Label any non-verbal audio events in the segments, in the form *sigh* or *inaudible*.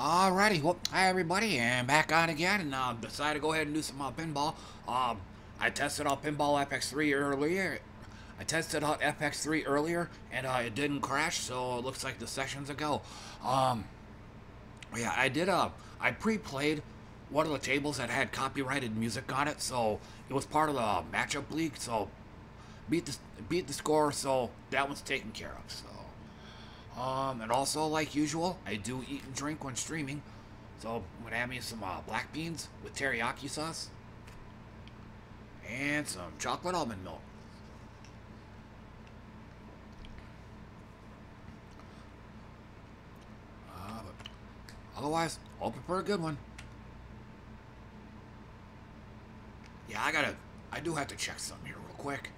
Alrighty, well, hi everybody, and back on again, and uh, decided to go ahead and do some uh, pinball. Um, I tested out Pinball FX3 earlier. I tested out FX3 earlier, and uh, it didn't crash, so it looks like the session's a go. Um, yeah, I did, uh, I pre-played one of the tables that had copyrighted music on it, so it was part of the matchup league, so beat the, beat the score, so that one's taken care of, so. Um, and also, like usual, I do eat and drink when streaming. So I'm gonna have me some uh, black beans with teriyaki sauce and some chocolate almond milk. Uh, otherwise, I'll prepare a good one. Yeah, I gotta, I do have to check something here real quick.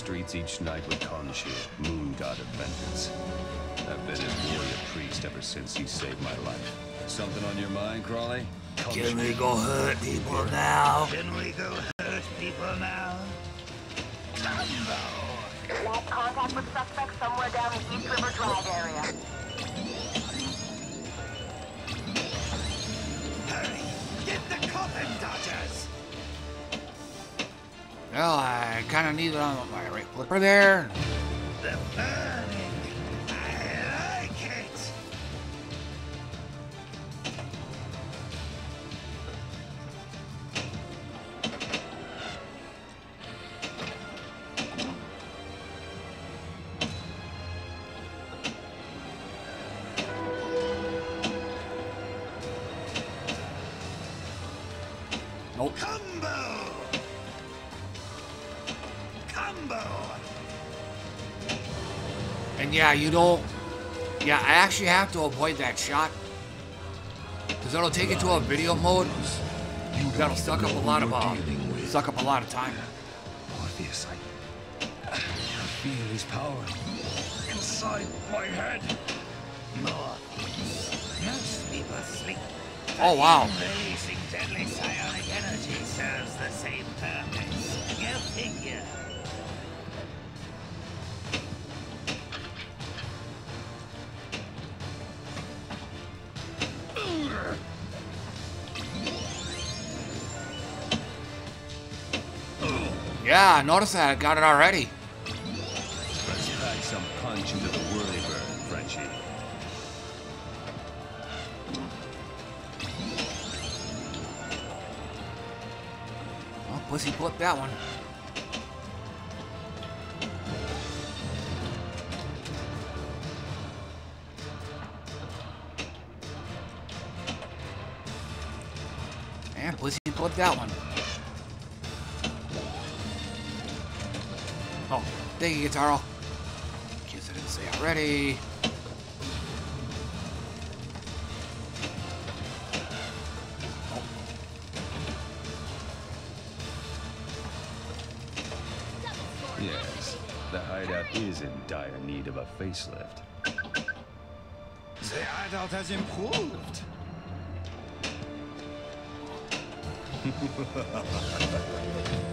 Streets each night with Khonshu, Moon God of Vengeance. I've been his warrior priest ever since he saved my life. Something on your mind, Crawley? Can we go hurt people now? Can we go hurt people now? Dumbo! Lost contact with suspect somewhere down the East River Drive area. Well, I kind of need it on my right flipper there. You don't. Yeah, I actually have to avoid that shot. Because that'll take it to a video mode. That'll suck up a lot of uh, suck up a lot of time. Morpheus, I, I feel his power inside my head. Morpheus. Most people sleep. Oh wow. Releasing deadly psionic energy serves the same purpose. Go figure. Yeah, notice that. I got it already. Let's pack some punch into the whirly bird, Frenchie. Oh, pussy flip that one. And pussy flip that one. Thank you, Guitaro. Guess I didn't say already. Yes, the hideout is in dire need of a facelift. The hideout has improved.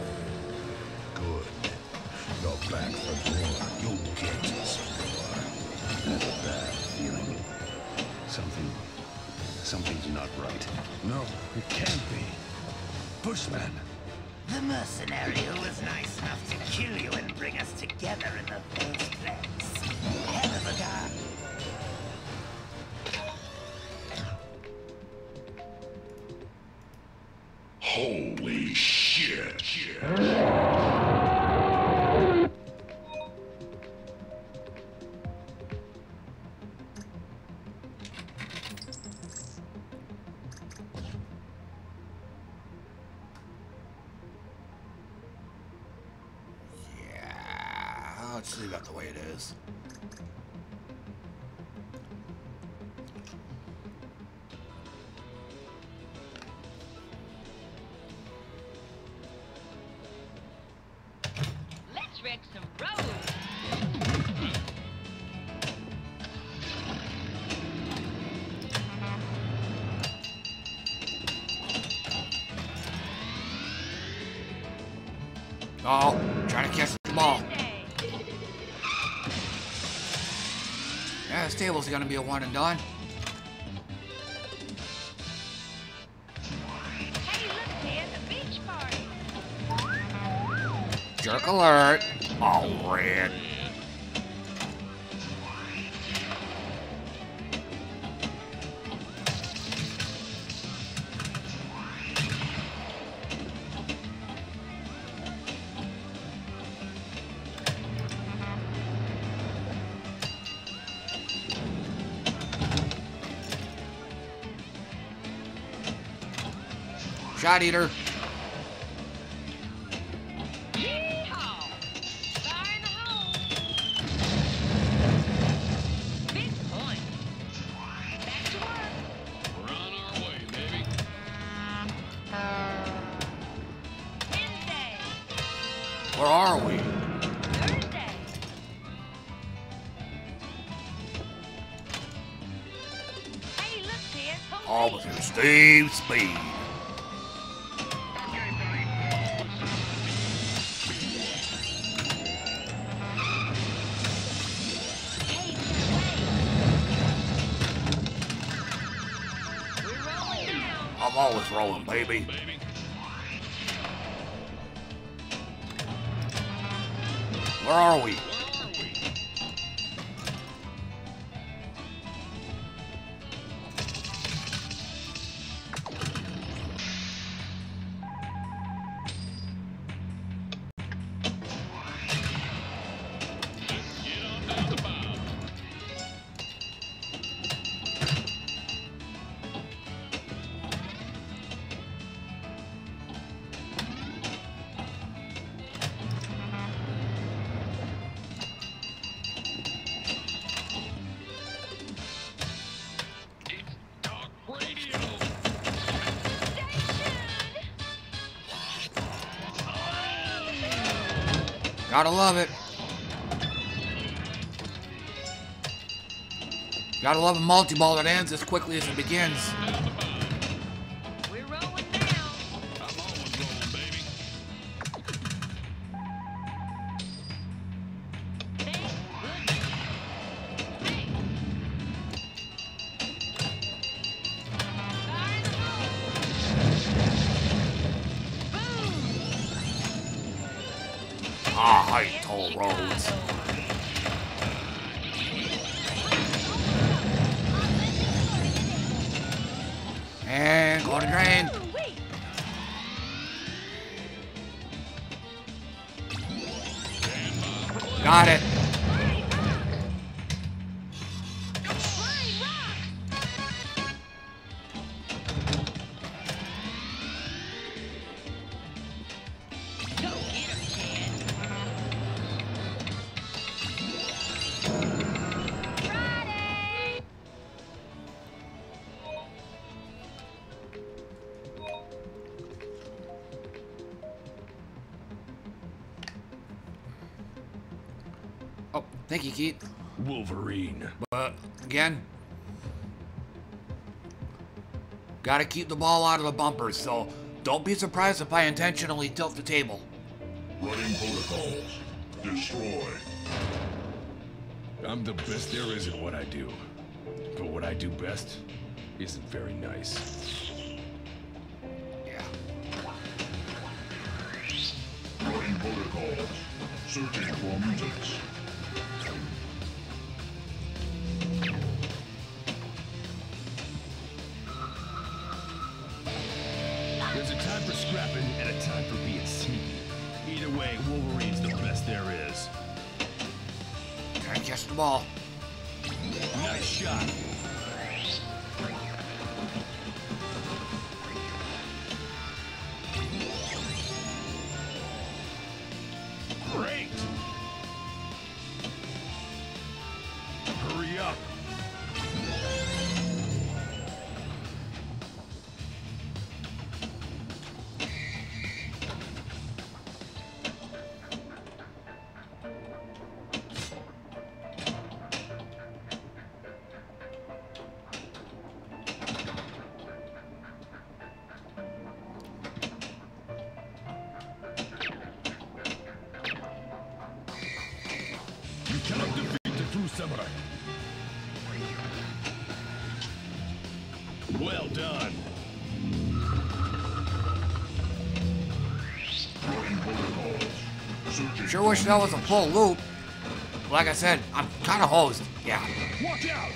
*laughs* Back for more. You'll get some more. I a bad feeling. Something... Something's not right. No, it can't be. Bushman! The mercenary who was nice enough to kill you and bring us together in the first place. Hell of a guy. Holy This table's gonna be a one and done. Hey, look, Ted, a beach party. Jerk alert. Baby. Wednesday. Where are we? Officer. Steve Speed. Baby. Where are we? Gotta love it. Gotta love a multi-ball that ends as quickly as it begins. Wolverine. But again, gotta keep the ball out of the bumpers, so don't be surprised if I intentionally tilt the table. Running protocols. Destroy. I'm the best there is at what I do. But what I do best isn't very nice. Yeah. Running protocols. Searching Sure wish that was a full loop. Like I said, I'm kind of hosed. Yeah. Watch out!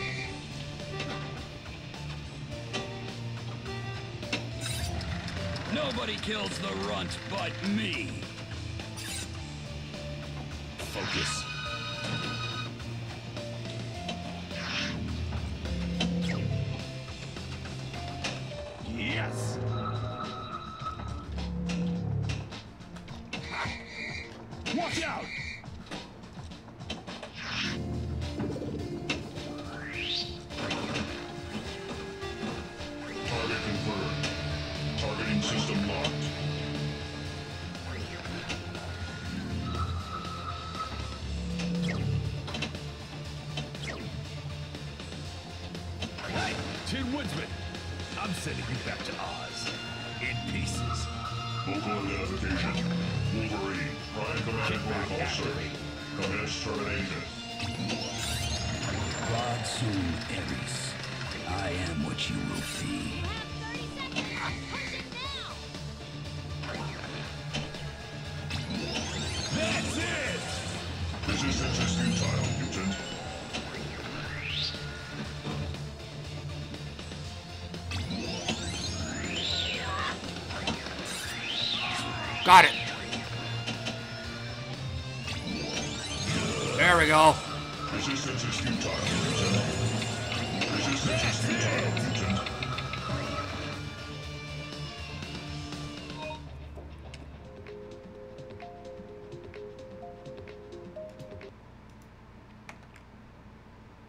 Nobody kills the runt but me.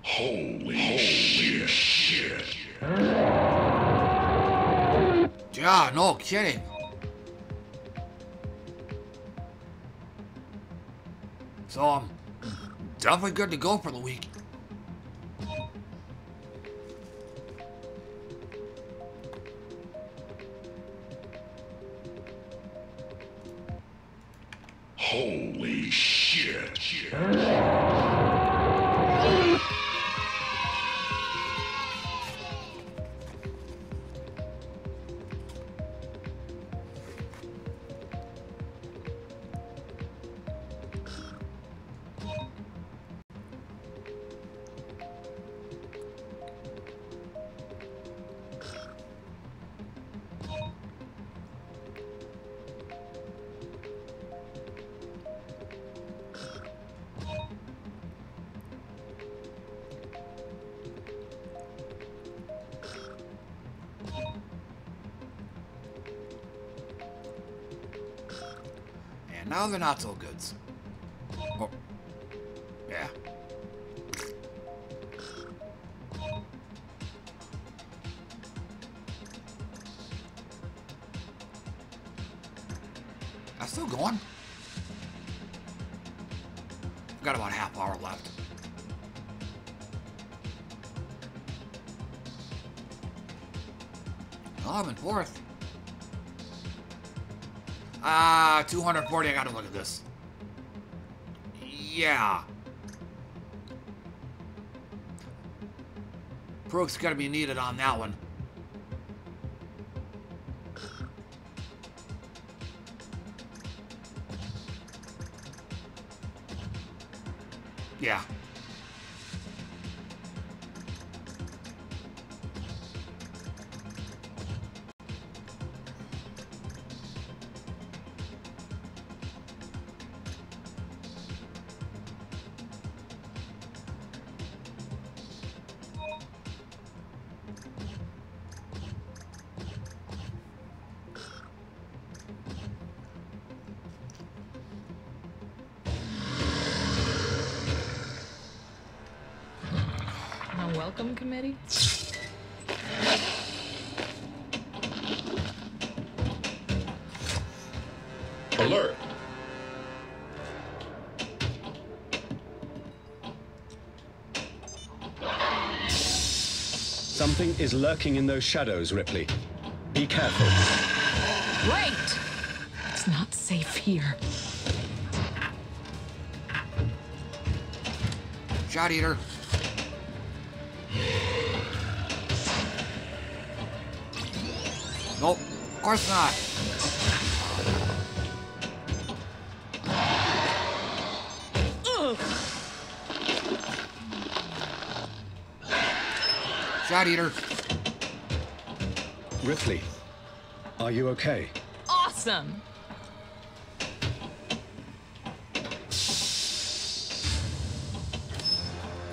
Holy, holy shit. Yeah, no kidding. So I'm definitely good to go for the week. Now 240. I gotta look at this. Yeah. Prook's gonna be needed on that one. Something is lurking in those shadows, Ripley. Be careful. Great! It's not safe here. Shot eater. Nope, of course not. Shot eater. Ripley, are you okay? Awesome.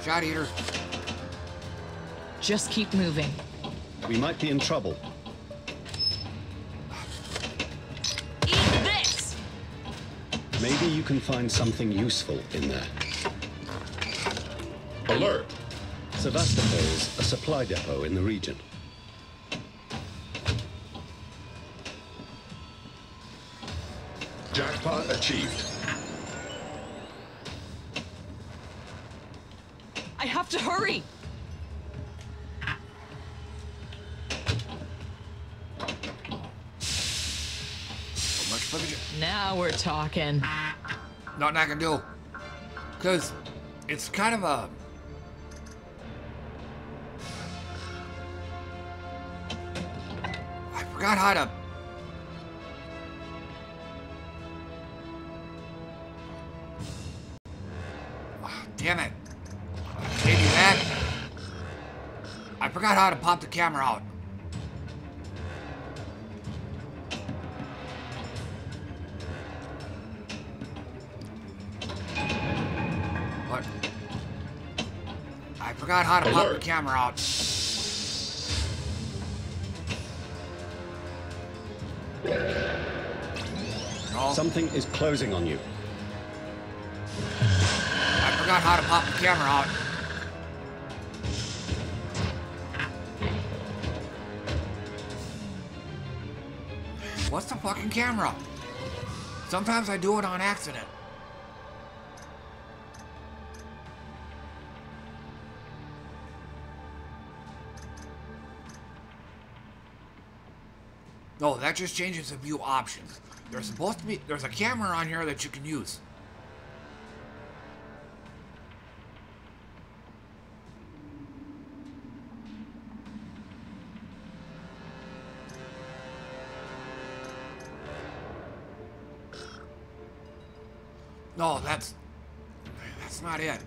Shot eater. Just keep moving. We might be in trouble. Eat this! Maybe you can find something useful in there. Alert! Sevastopol is a supply depot in the region. Jackpot achieved. I have to hurry! So much for the. j- Now we're talking. Nothing I can do. Because it's kind of a. forgot how to. Ah, Damn it. Maybe that. I forgot how to pop the camera out. What? I forgot how to pop the camera out. Something is closing on you. I forgot how to pop the camera out. What's the fucking camera? Sometimes I do it on accident. No, that just changes the view options. There's supposed to be, there's a camera on here that you can use. No, that's, that's not it.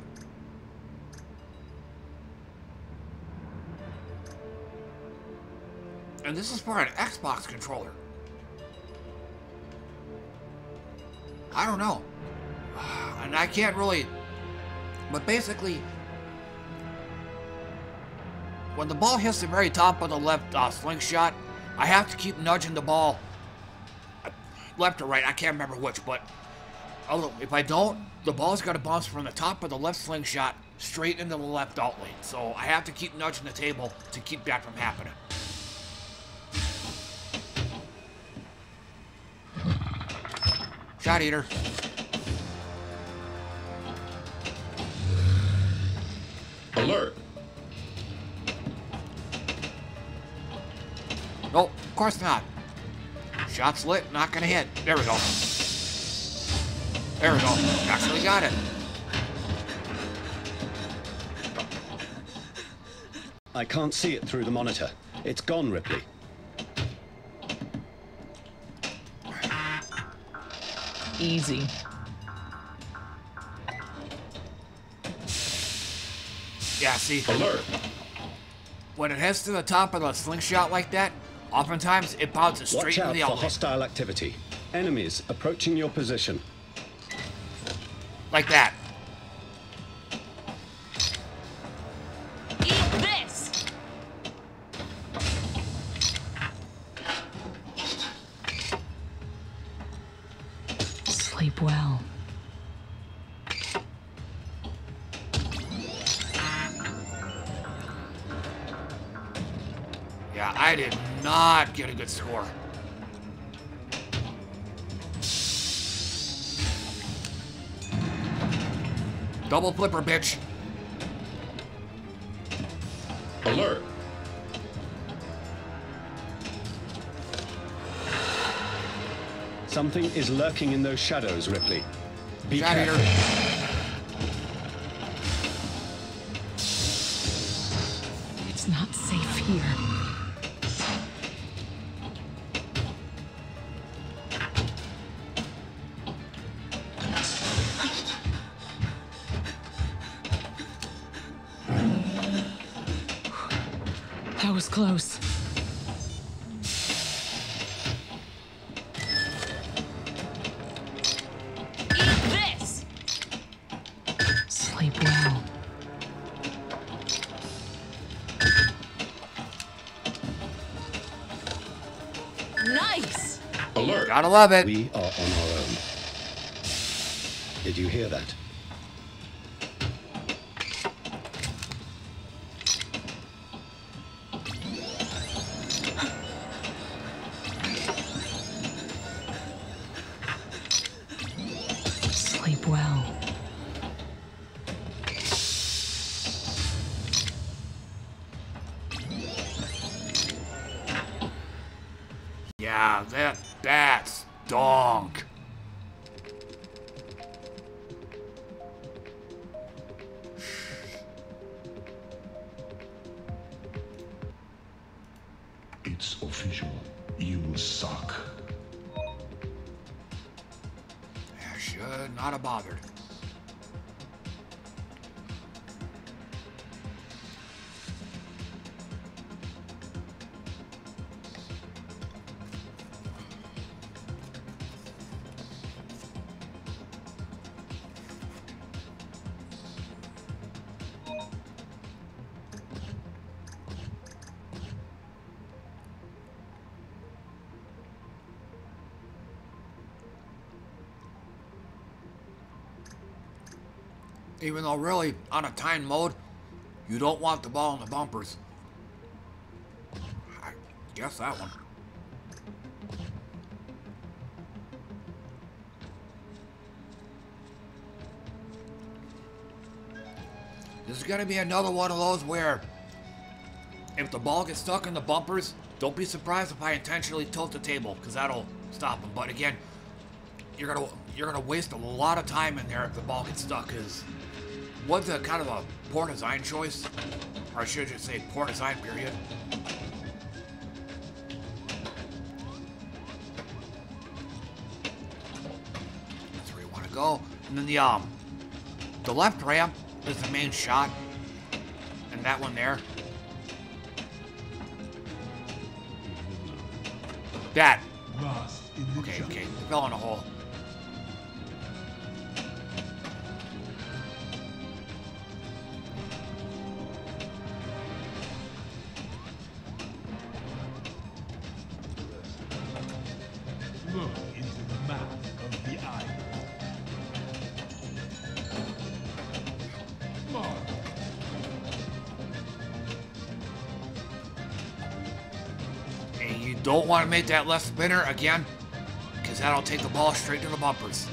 And this is for an Xbox controller. I don't know. *sighs* And I can't really. But basically, when the ball hits the very top of the left uh, slingshot, I have to keep nudging the ball left or right. I can't remember which, but if I don't, the ball's got to bounce from the top of the left slingshot straight into the left out lane. So I have to keep nudging the table to keep that from happening. Shot eater. Alert! Nope, of course not. Shot's lit, not gonna hit. There we go. There we go. Actually got it. I can't see it through the monitor. It's gone, Ripley. Easy. Yeah, see, Alert! when it heads to the top of the slingshot like that, oftentimes it bounces straight Watch into out the for outlet. hostile activity. Enemies approaching your position. Like that. Good score. Double flipper, bitch. Alert! Something is lurking in those shadows, Ripley. Be Shot careful. Gotta love it. We are on our own. Did you hear that? Even though really, on a time mode, you don't want the ball in the bumpers. I guess that one. This is gonna be another one of those where if the ball gets stuck in the bumpers, don't be surprised if I intentionally tilt the table, because that'll stop them. But again, you're gonna you're gonna waste a lot of time in there if the ball gets stuck, because was a kind of a poor design choice, or should I should just say poor design period. That's where you want to go, and then the um, the left ramp is the main shot, and that one there. That. Okay, okay, fell in a hole. Make that left spinner again, because that'll take the ball straight to the bumpers.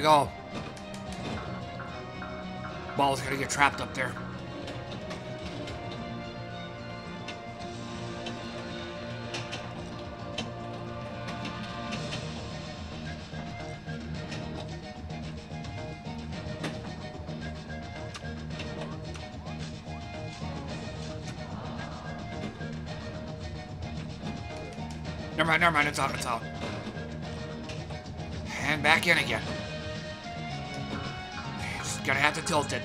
We go. Ball's gonna get trapped up there. Never mind, never mind, it's out, it's out. And back in again. Gonna have to tilt it.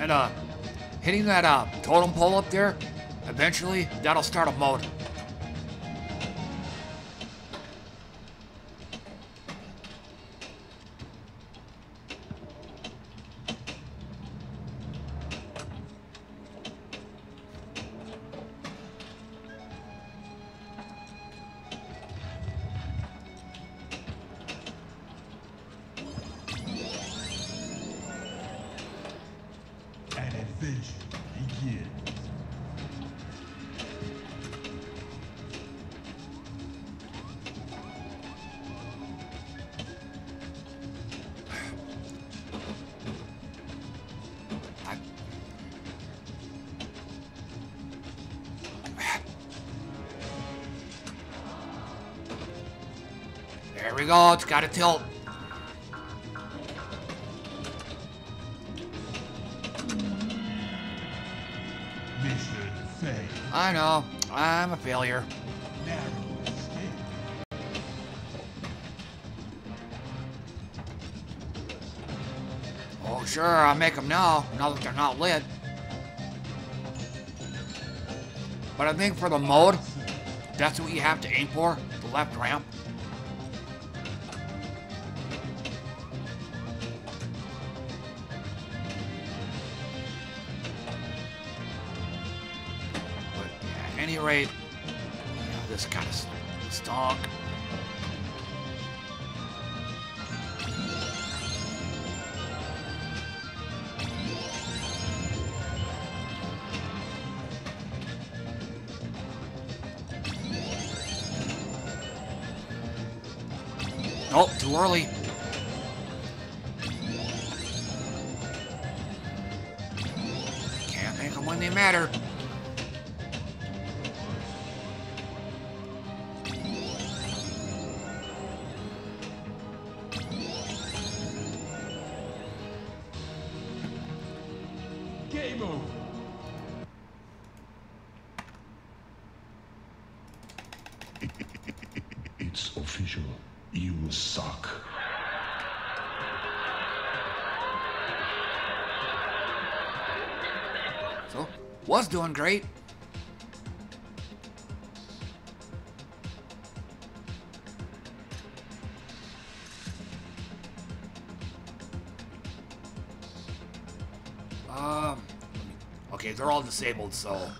And uh, hitting that uh, totem pole up there, eventually, that'll start a mode. There we go, it's got to tilt. I know, I'm a failure. Oh, sure, I'll make them now, now that they're not lit. But I think for the mode, that's what you have to aim for, the left ramp. This kind of stunk. Doing great. Um, okay, they're all disabled, so.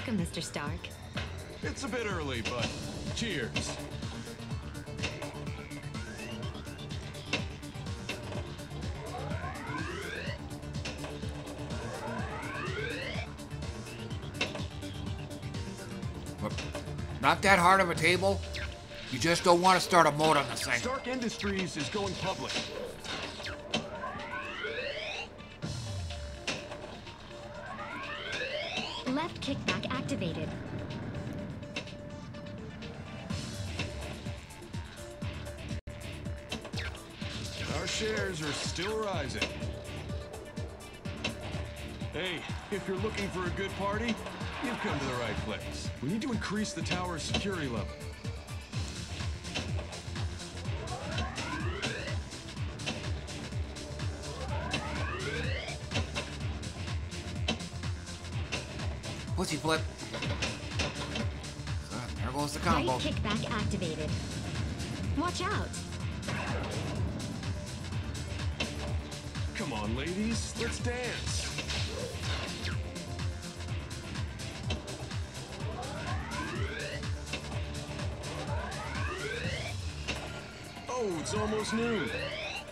Welcome, Mr. Stark. It's a bit early, but cheers. Not that hard of a table. You just don't want to start a mode on the thing. Stark Industries is going public. If you're looking for a good party, you've come to the right place. We need to increase the tower's security level. Pussy flip. So, there goes the combo. Right kickback activated. Watch out. Come on, ladies, let's dance. It's noon.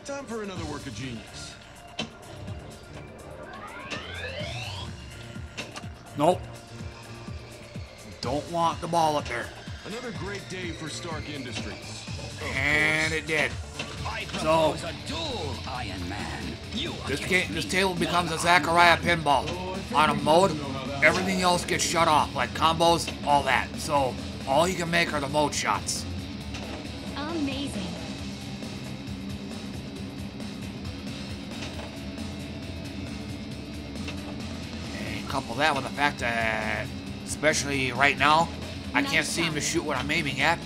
Time for another work of genius. Nope. Don't want the ball up there. Another great day for Stark Industries. And it did. I So- a duel, Iron Man. You This game, this table becomes a Zaccaria pinball. Oh, on a mode, everything else gets shut off, like combos, all that. So all you can make are the mode shots. That with the fact that, especially right now, I can't seem to shoot what I'm aiming at.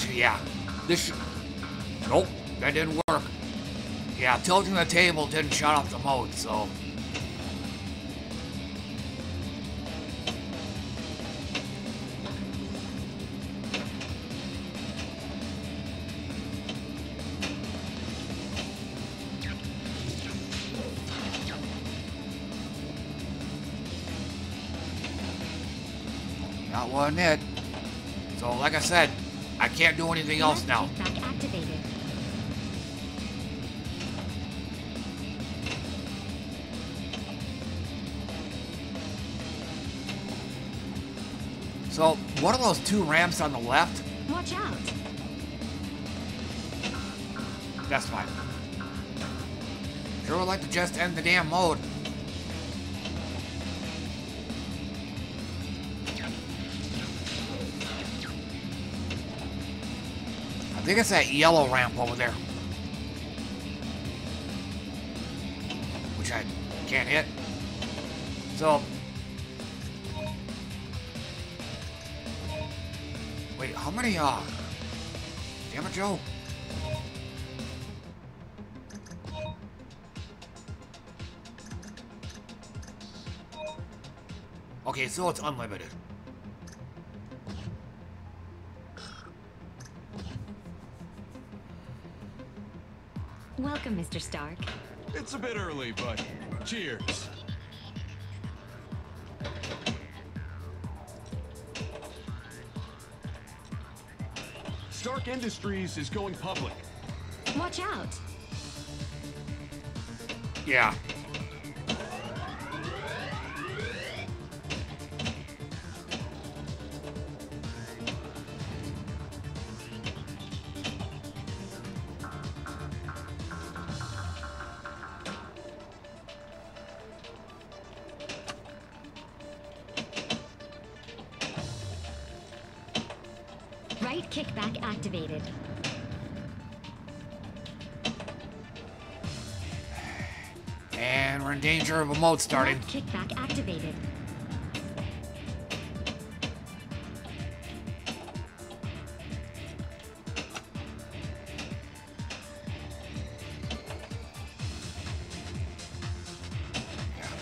Actually, yeah. This. Nope, that didn't work. Yeah, tilting the table didn't shut off the mode, so... That wasn't it. So, like I said, can't do anything else now. So, what are those two ramps on the left? Watch out. That's fine. Sure would like to just end the damn mode. Think it's that yellow ramp over there. Which I can't hit. So... Wait, how many, uh... Damn it, Joe. Okay, so it's unlimited. Welcome, Mr. Stark. It's a bit early, but cheers. Stark Industries is going public. Watch out. Yeah. We're in danger of mode starting. Kickback activated.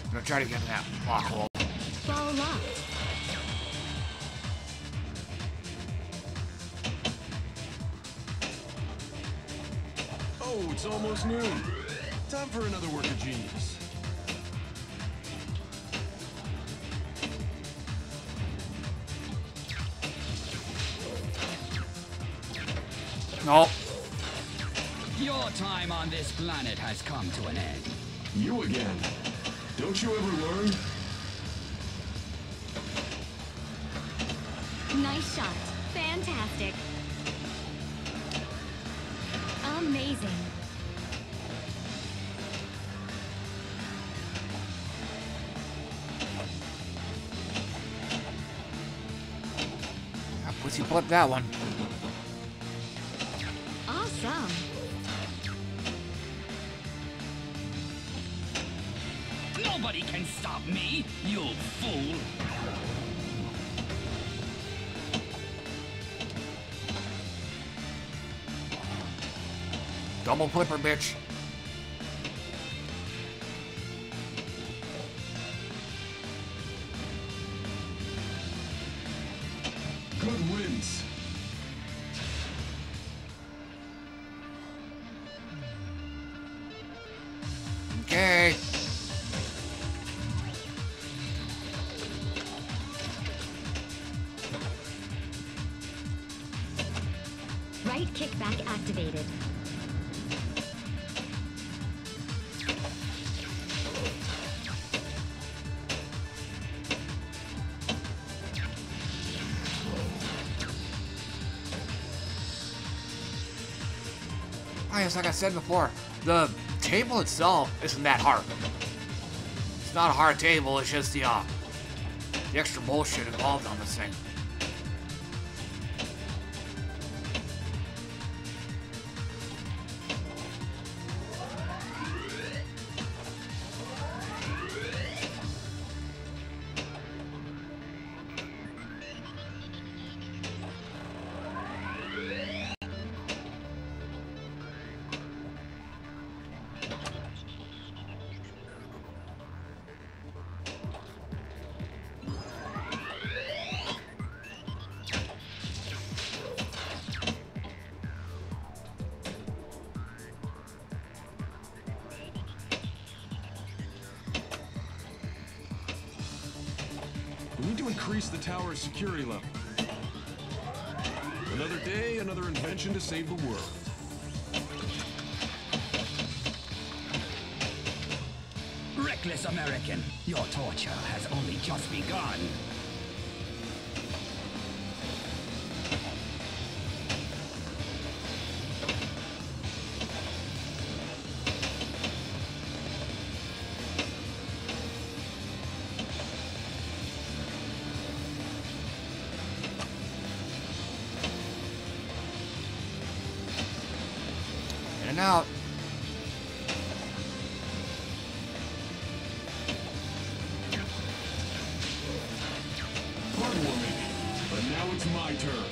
I'm gonna try to get in that block hole. Flip that one. Awesome. Nobody can stop me, you fool. Double flipper, bitch. Like I said before, the table itself isn't that hard. It's not a hard table, it's just the, uh, the extra bullshit involved on this thing. Save the world. Out. But now it's my turn.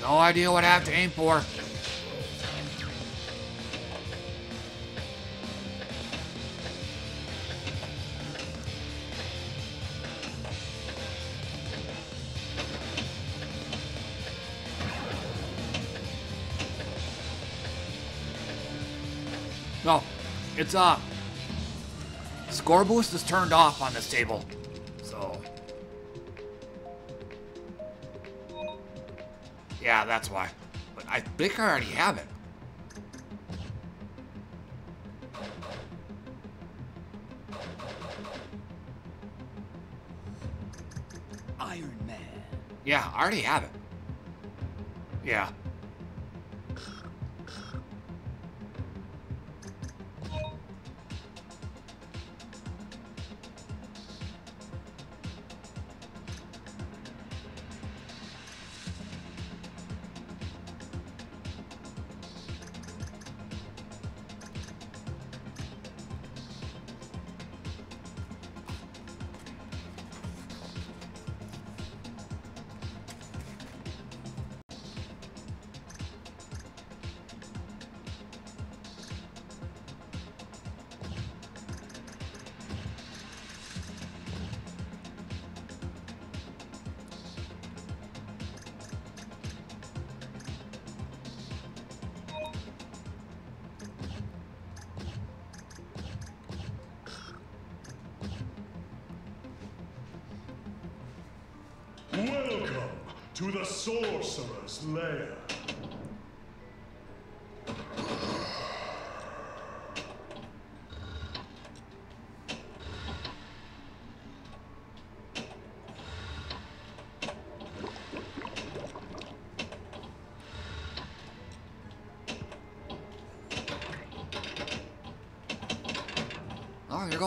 No idea what I have to aim for. It's uh score boost is turned off on this table. So Yeah, that's why. But I think I already have it. Iron Man. Yeah, I already have it.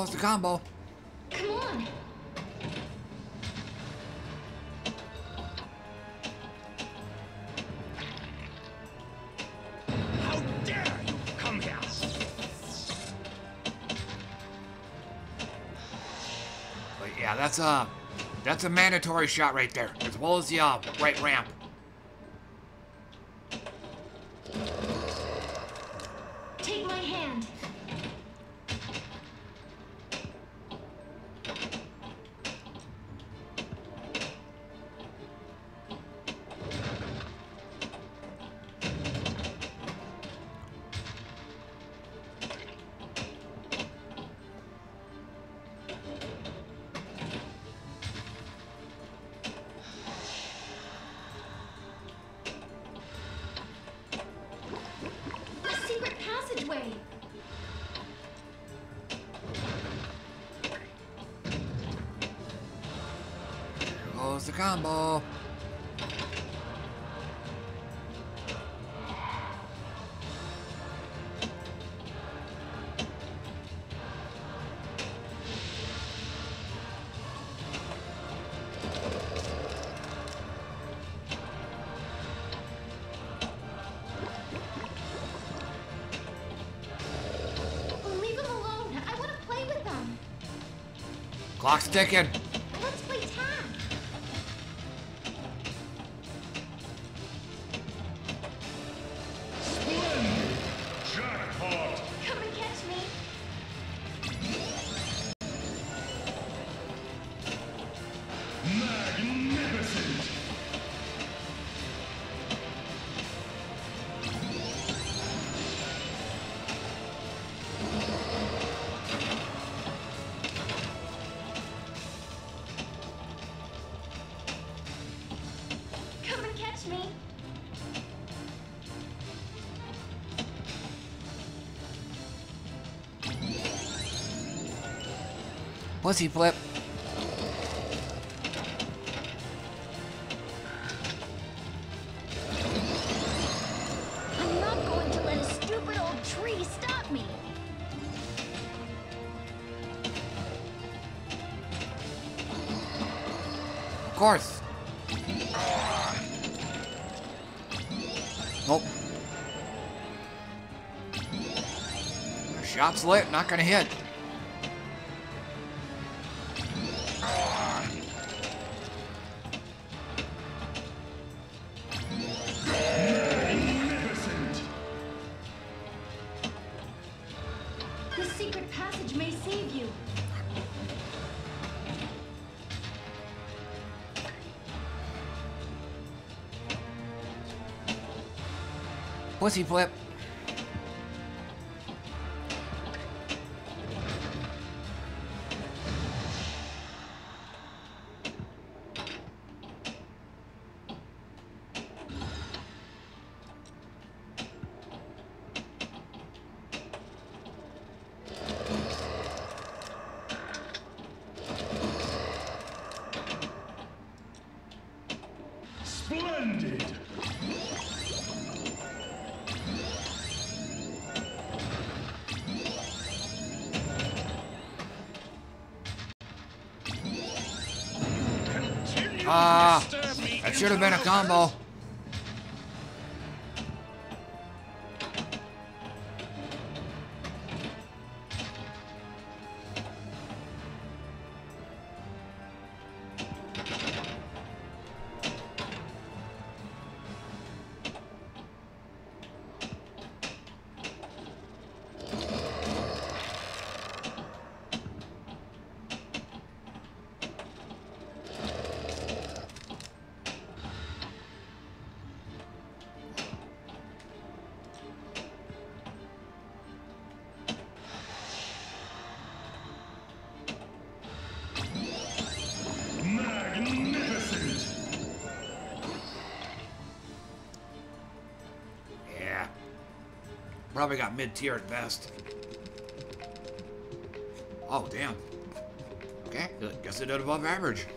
Here the combo. Come on. How dare you come here! But yeah, that's a that's a mandatory shot right there, as well as the uh, right ramp. Clock's Pussy flip. I'm not going to let a stupid old tree stop me. Of course. Nope. Shot's lit, not gonna hit. Pussy Ah, that should have been a combo. Probably got mid-tier at best. Oh, damn. Okay, guess it did above average.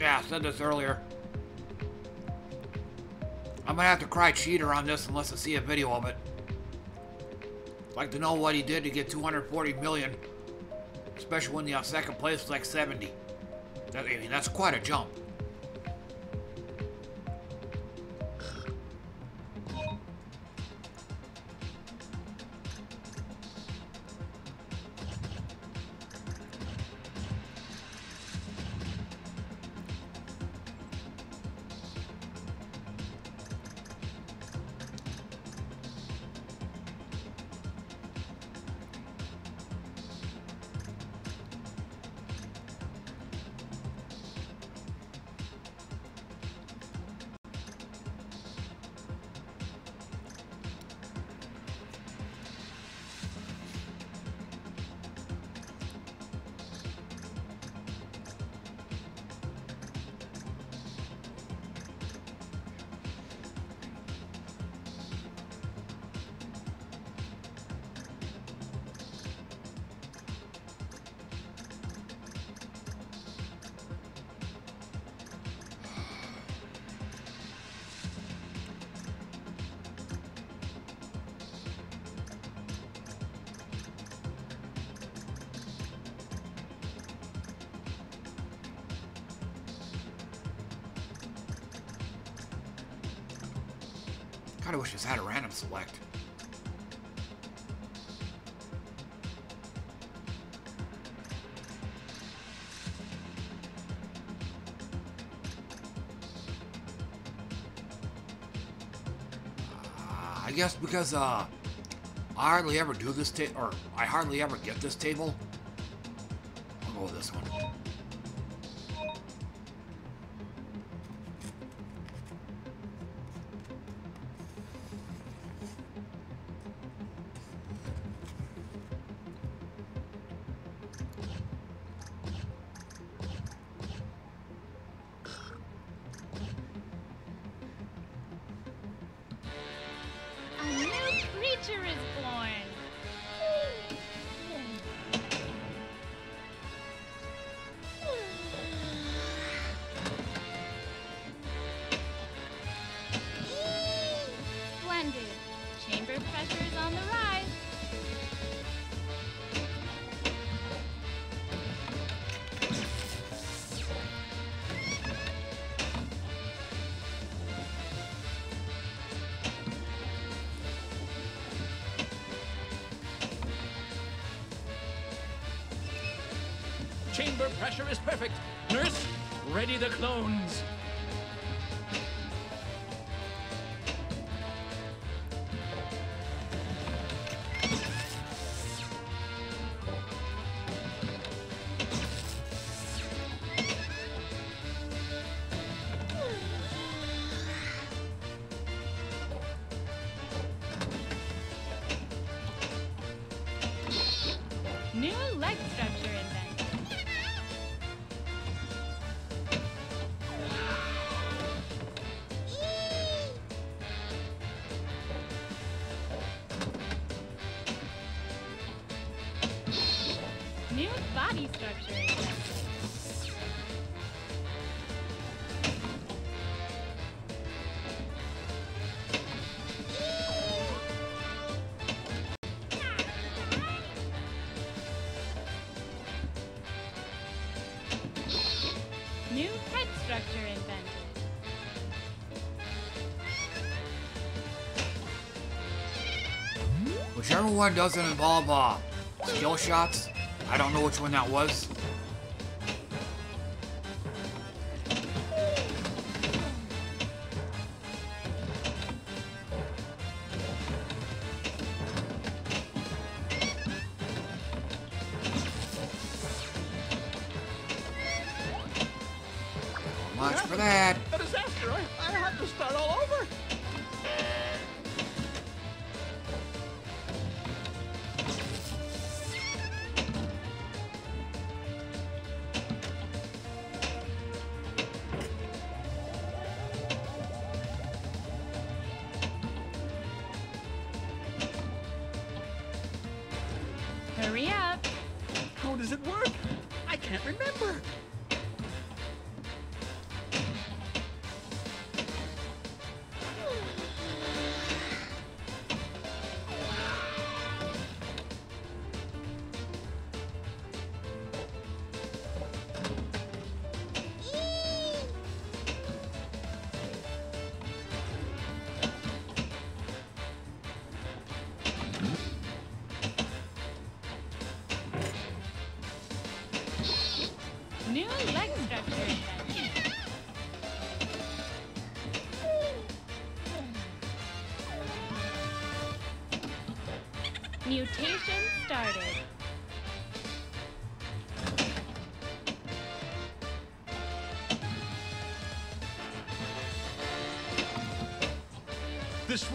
Yeah, I said this earlier. I'm gonna have to cry cheater on this unless I see a video of it. Like to know what he did to get 240 million, especially when the second place was like 70. That, I mean, that's quite a jump. Guess because uh, I hardly ever do this table, or I hardly ever get this table. I'll go with this one. The clones. One doesn't involve uh, skill shots, I don't know which one that was. Much for that. A disaster. I, I have to start all over.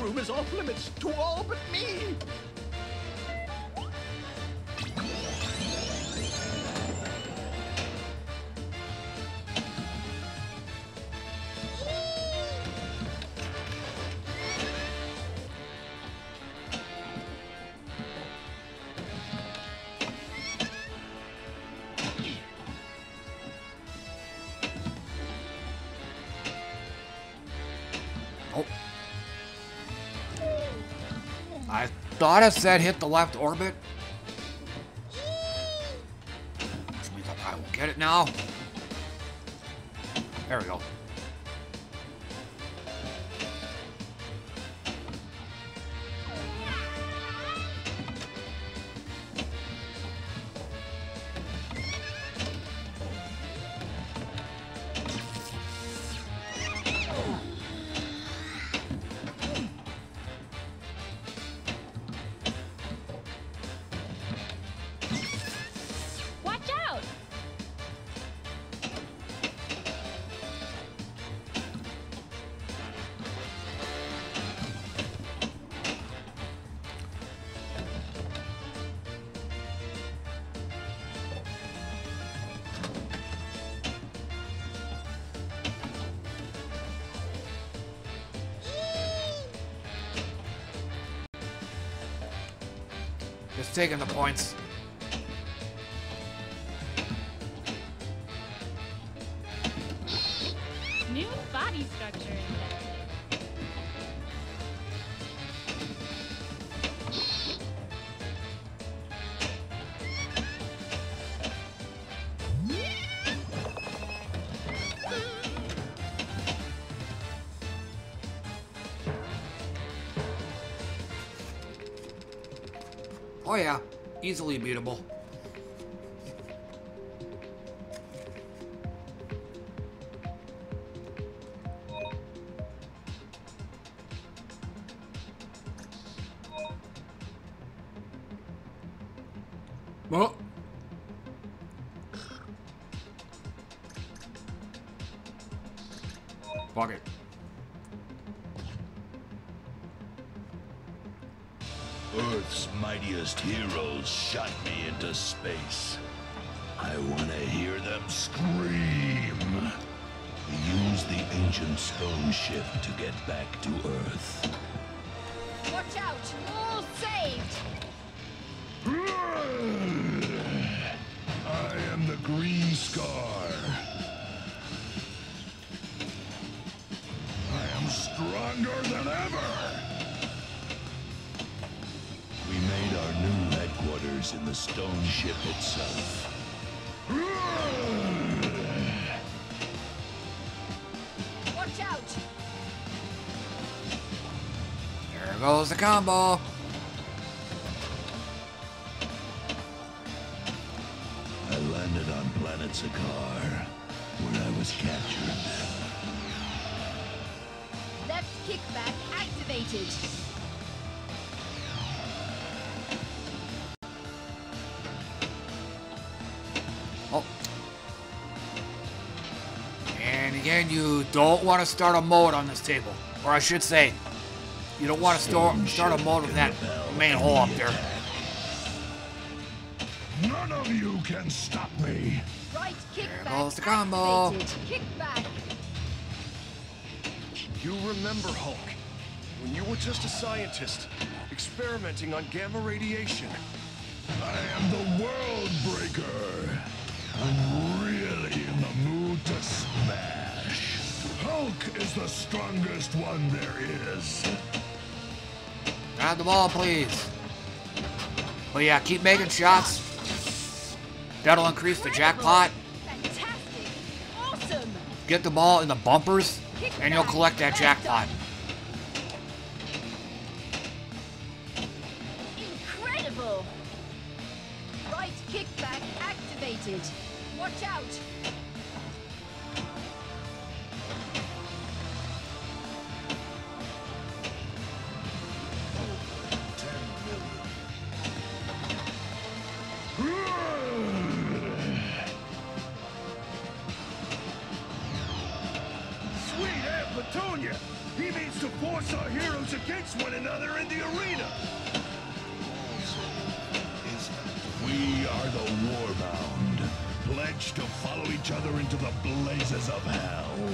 Room is off limits to all but me. It said hit the left orbit. I won't get it now. Taking the points. Easily beatable. There goes the combo. I landed on planet Sakaar, where I was captured. Left kickback activated. Oh. And again, you don't want to start a mode on this table. Or I should say, you don't want to start, start a mode with that manhole up there. None of you can stop me. Right kickback goes the combo. activated. Kickback. You remember Hulk, when you were just a scientist, experimenting on gamma radiation. I am the world breaker. I'm really in the mood to smash. Hulk is the strongest one there is. Grab the ball, please. But yeah, keep making shots. That'll increase the jackpot. Get the ball in the bumpers, and you'll collect that jackpot. Petunia! He means to force our heroes against one another in the arena! We are the Warbound, pledged to follow each other into the blazes of hell.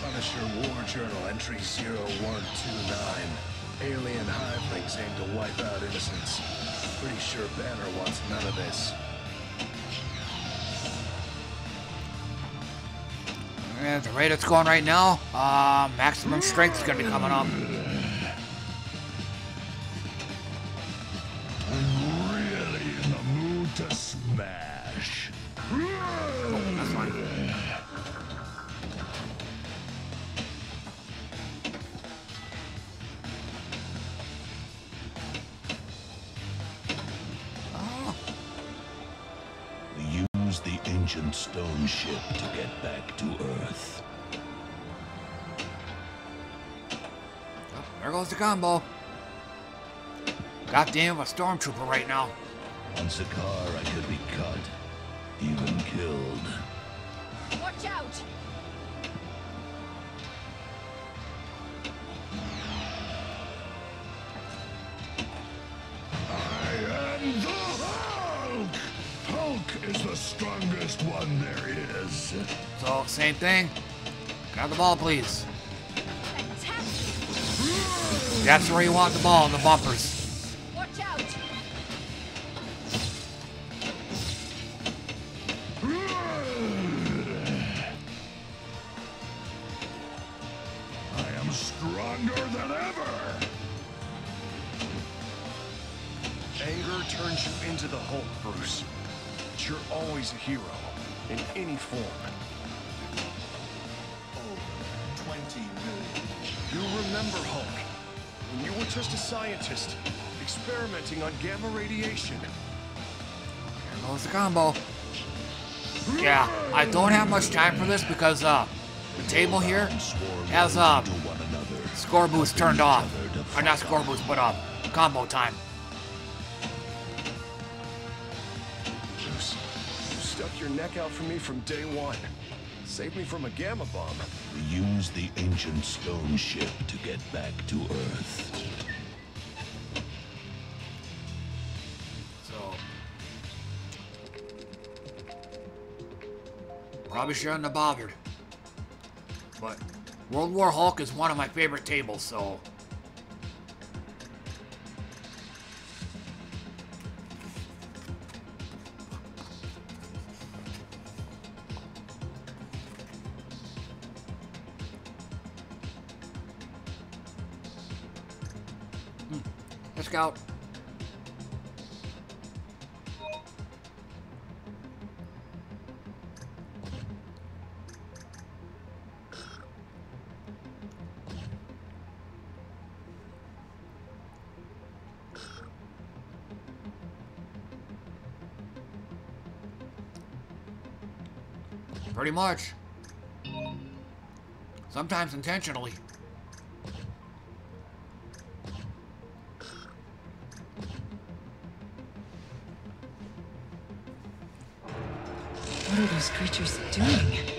Punisher War Journal entry 0129. Alien hivelings aim to wipe out innocents. Pretty sure Banner wants none of this. The rate it's going right now, uh, maximum strength is going to be coming up. Goddamn, a stormtrooper right now. On Sakaar, I could be cut, even killed. Watch out. I am the Hulk! Hulk is the strongest one there is. So, same thing. Grab the ball, please. That's where you want the ball, in the bumpers. Much time for this because uh, the table here has uh, score boost turned off. Or not score boost, but uh, combo time. Bruce, you stuck your neck out for me from day one. Saved me from a gamma bomb. We use the ancient stone ship to get back to Earth. Probably shouldn't have bothered. But World War Hulk is one of my favorite tables, so much. Sometimes intentionally. What are those creatures doing?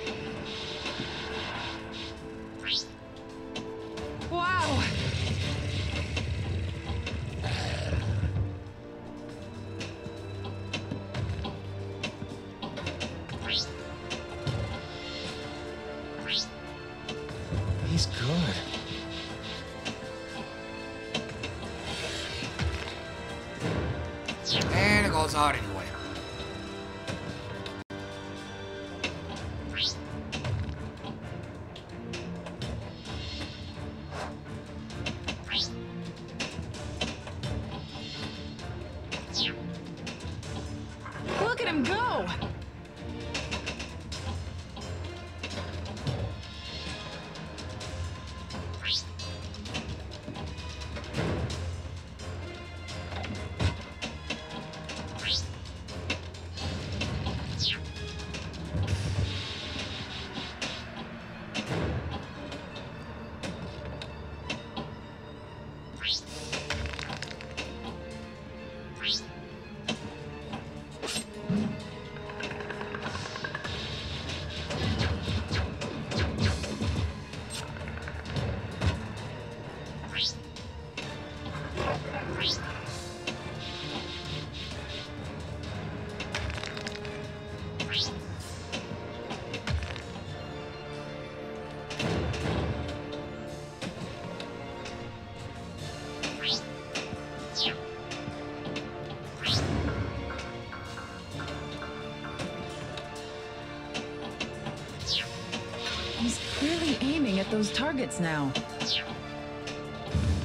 At targets now.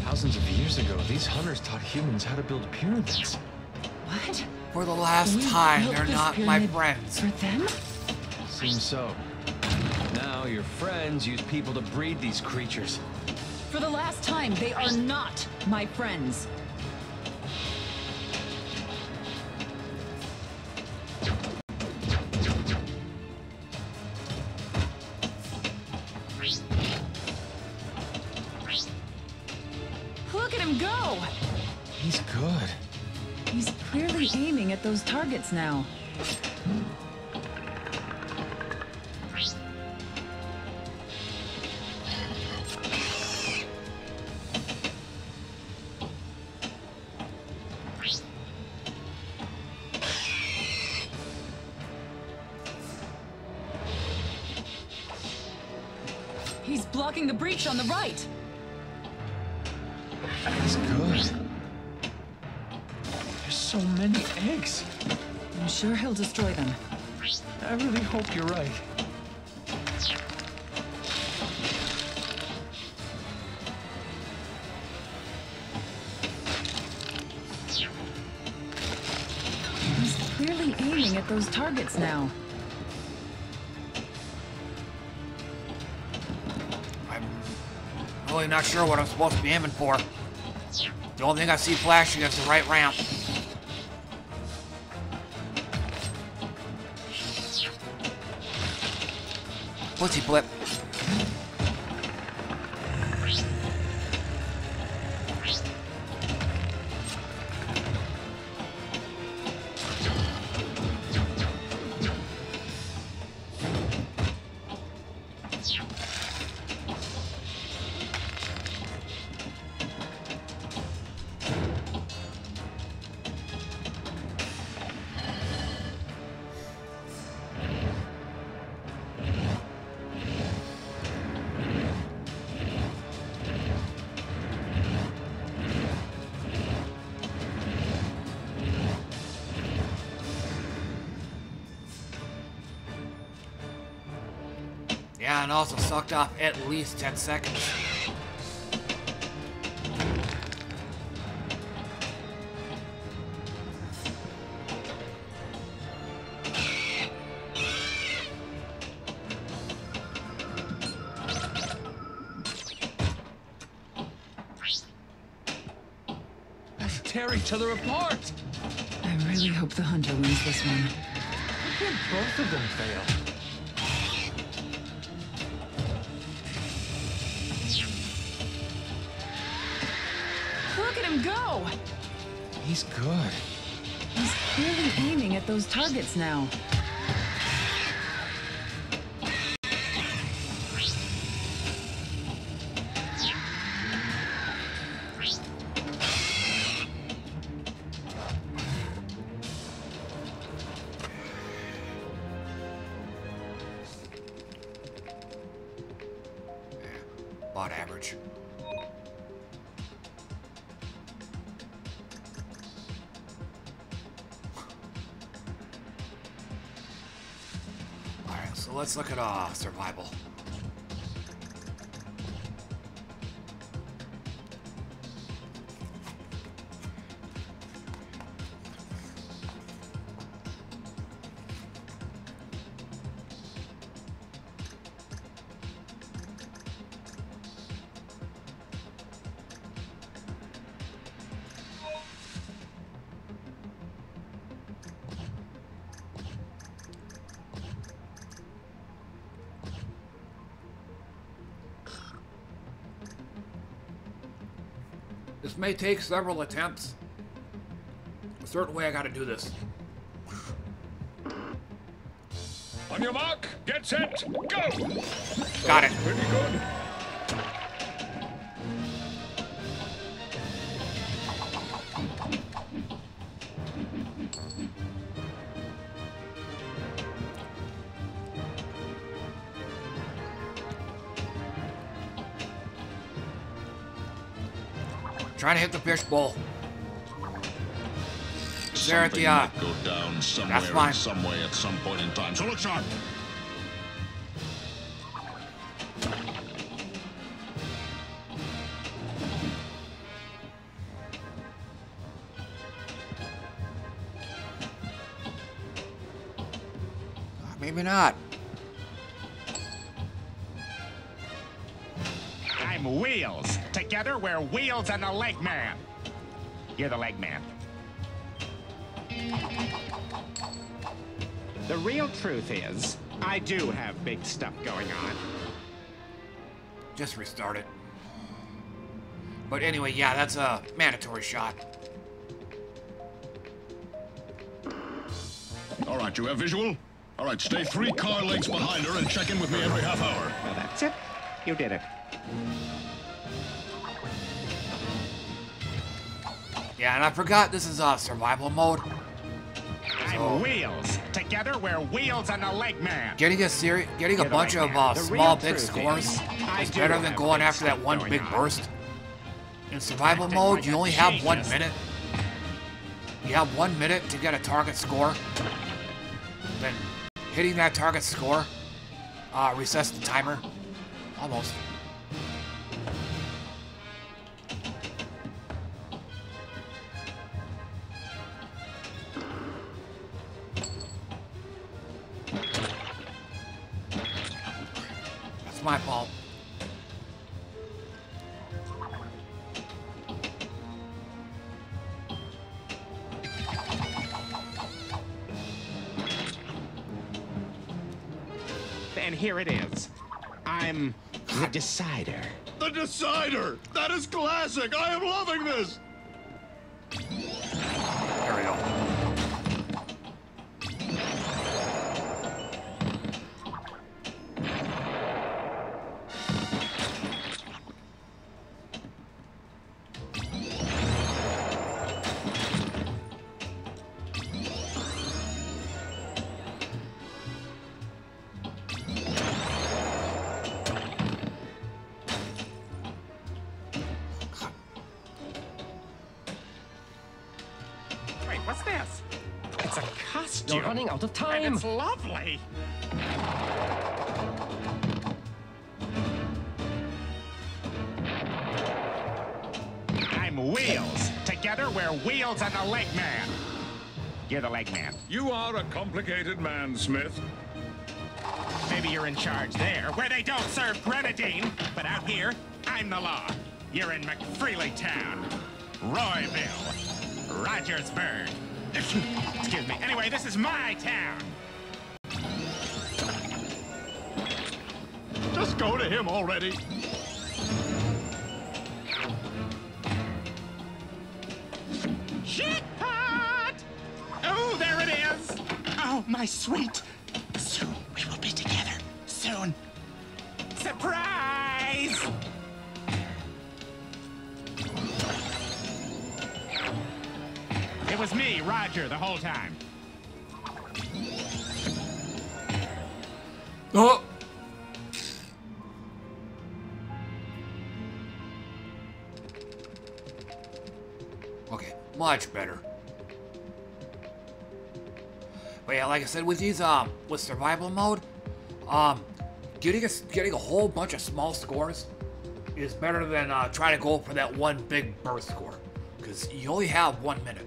Thousands of years ago, these hunters taught humans how to build pyramids. What? For the last We time, they're not my friends. For them? Seems so. Now your friends use people to breed these creatures. For the last time, they are not my friends. Now. He's blocking the breach on the right. That's good. There's so many eggs. I'm sure he'll destroy them. I really hope you're right. He's clearly aiming at those targets now. I'm really not sure what I'm supposed to be aiming for. The only thing I see flashing is the right ramp. Pussy blip. Least 10 seconds. Let's tear each other apart. I really hope the hunter wins this one. How can both of them fail? Good. He's clearly aiming at those targets now. May take several attempts. A certain way I gotta do this. On your mark, get set, go! Got it. Pretty good. Trying to hit the fishbowl. There at the, Something uh, go down somewhere that's fine. in some way at some point in time. So look sharp. Maybe not. I'm Wheels. Together, we're Wheels and the Leg Man. You're the Leg Man. The real truth is, I do have big stuff going on. Just restart it. But anyway, yeah, that's a mandatory shot. All right, you have visual? All right, stay three car lengths behind her and check in with me every half hour. Well, that's it. You did it. Yeah, and I forgot this is uh, survival mode. I'm So- Wheels. Together, we're Wheels and the Leg Man. Getting a seri getting a bunch of uh, small big scores is, is better than going after that one big on. burst. In survival mode, like you a only have one minute. You have one minute to get a target score. Then hitting that target score uh, resets the timer. Almost. Classic! I am running out of time. And it's lovely. I'm Wheels. Together we're Wheels and the Leg Man. You're the Leg Man. You are a complicated man, Smith. Maybe you're in charge there, where they don't serve grenadine. But out here, I'm the law. You're in McFreely Town, Royville, Rogersburg. Excuse me. Anyway, this is my town. Just go to him already. Shit pot! Oh, there it is! Oh, my sweet. Said, with these, um, with survival mode, um, getting a, getting a whole bunch of small scores is better than, uh, trying to go for that one big burst score. Because you only have one minute.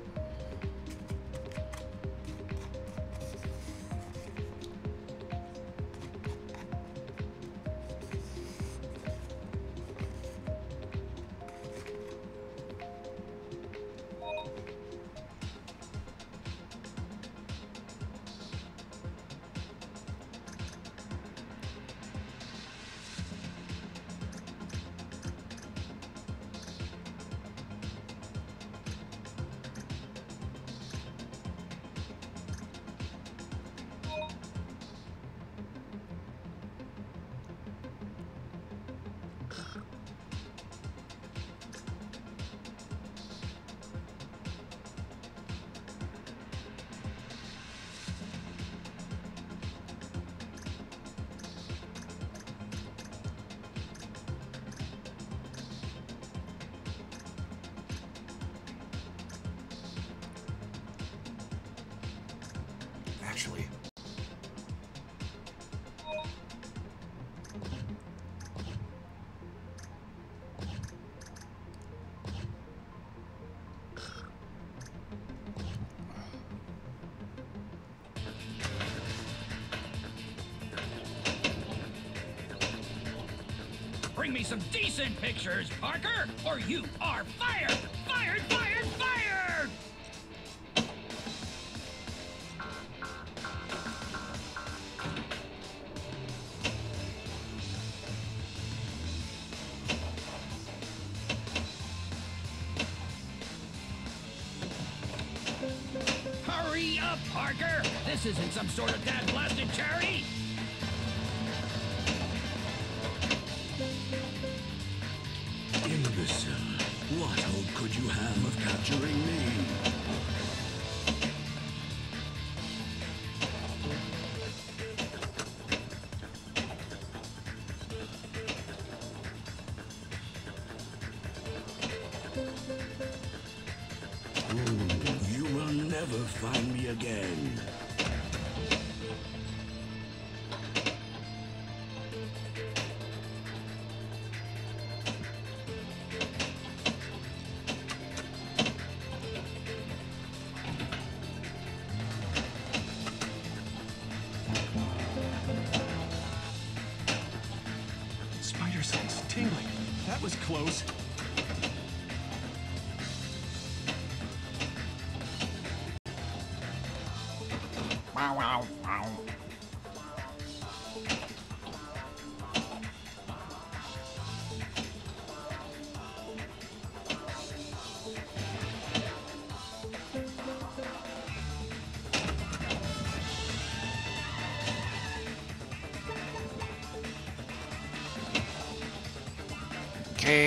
You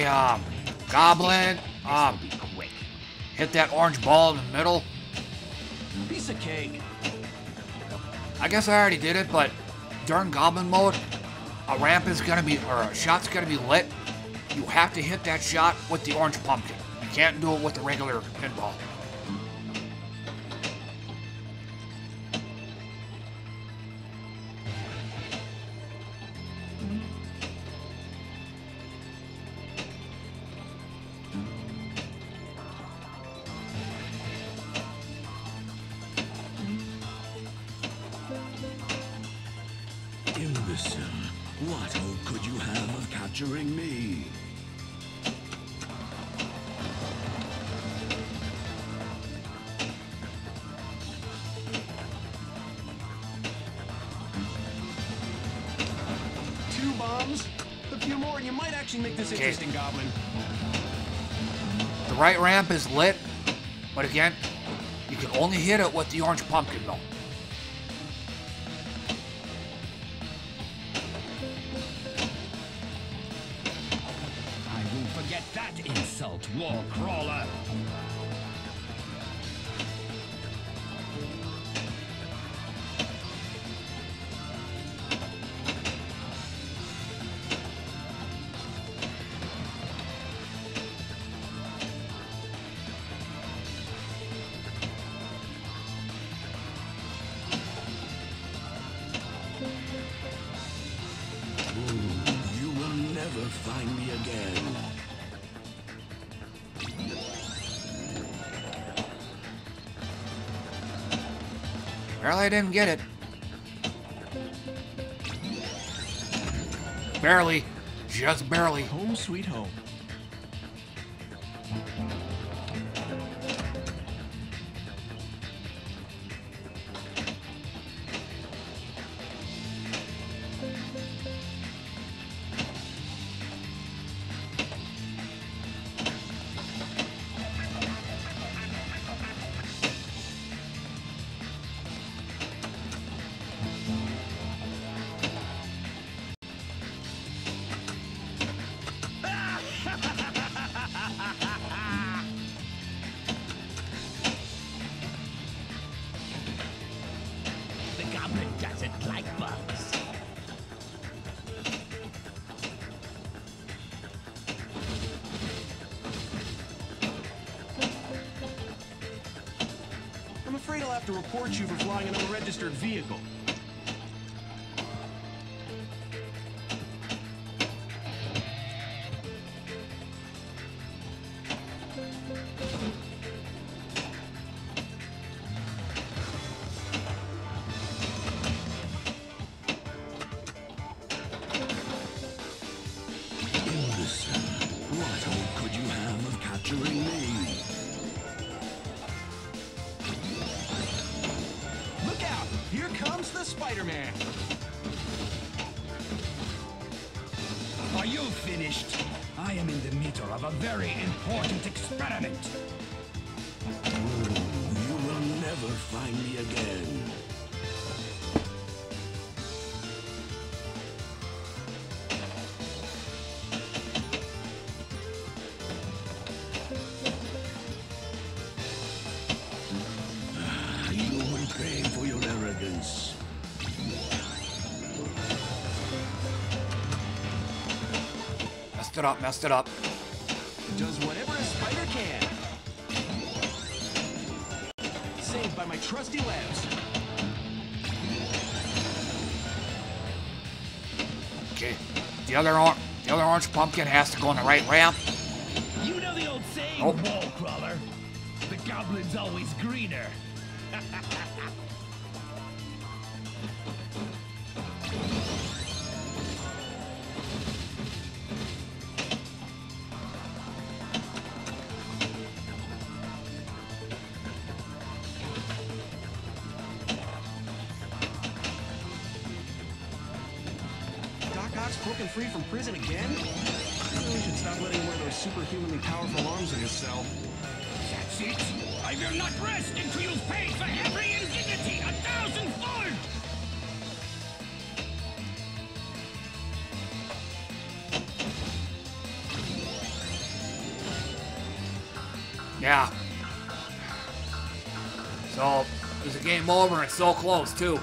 um, Goblin, um, hit that orange ball in the middle. Piece of cake. I guess I already did it, but during Goblin mode, a ramp is gonna be, or a shot's gonna be lit. You have to hit that shot with the orange pumpkin. You can't do it with the regular pinball. Is lit, but again, you can only hit it with the orange pumpkin though. I won't forget that insult, crawler. I didn't get it. Barely. Just barely. Home sweet home. Unregistered vehicle. Up, messed it up. Does whatever a spider can. Saved by my trusty labs. Okay. The other the other orange pumpkin has to go on the right ramp. Game over it's so close, too.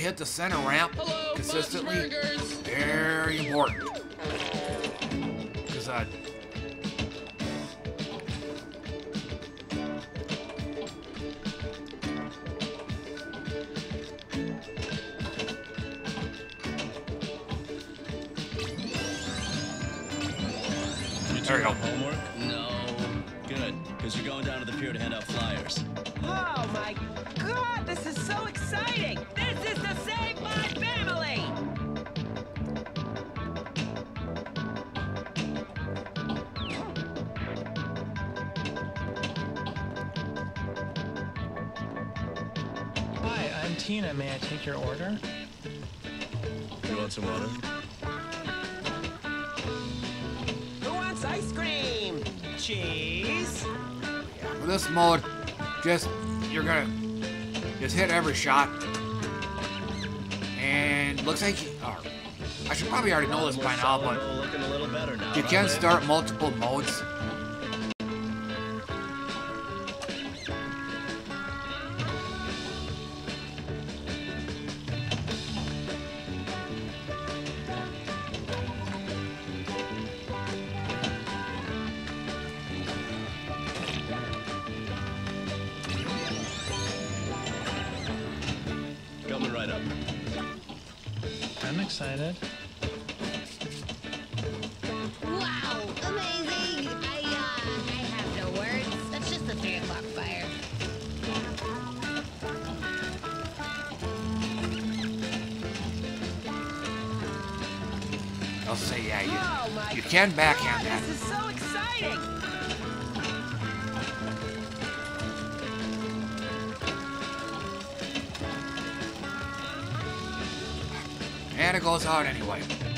Hit the center ramp consistently, very important. Because You There you go. Homework? No. Good, because you're going down to the pier to hand out take your order? You want some water? Who wants ice cream? Cheese? for this mode, just you're gonna just hit every shot, and looks like you, or, I should probably already know this by now, but Looking a little better now. you can start multiple modes. Excited. Wow, amazing! I, uh, I have no words. That's just the three o'clock fire. I'll say yeah, Oh you my you can backhand that. Goes out anyway.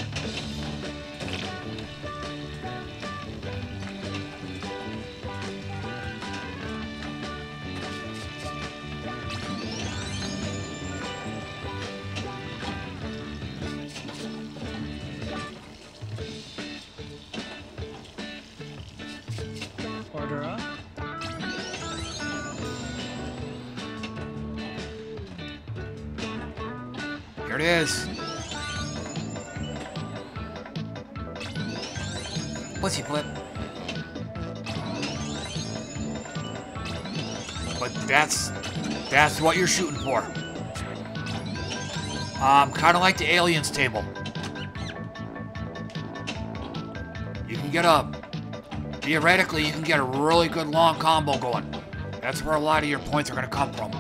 That's what you're shooting for. Um, kind of like the aliens table. You can get a theoretically you can get a really good long combo going. That's where a lot of your points are gonna come from.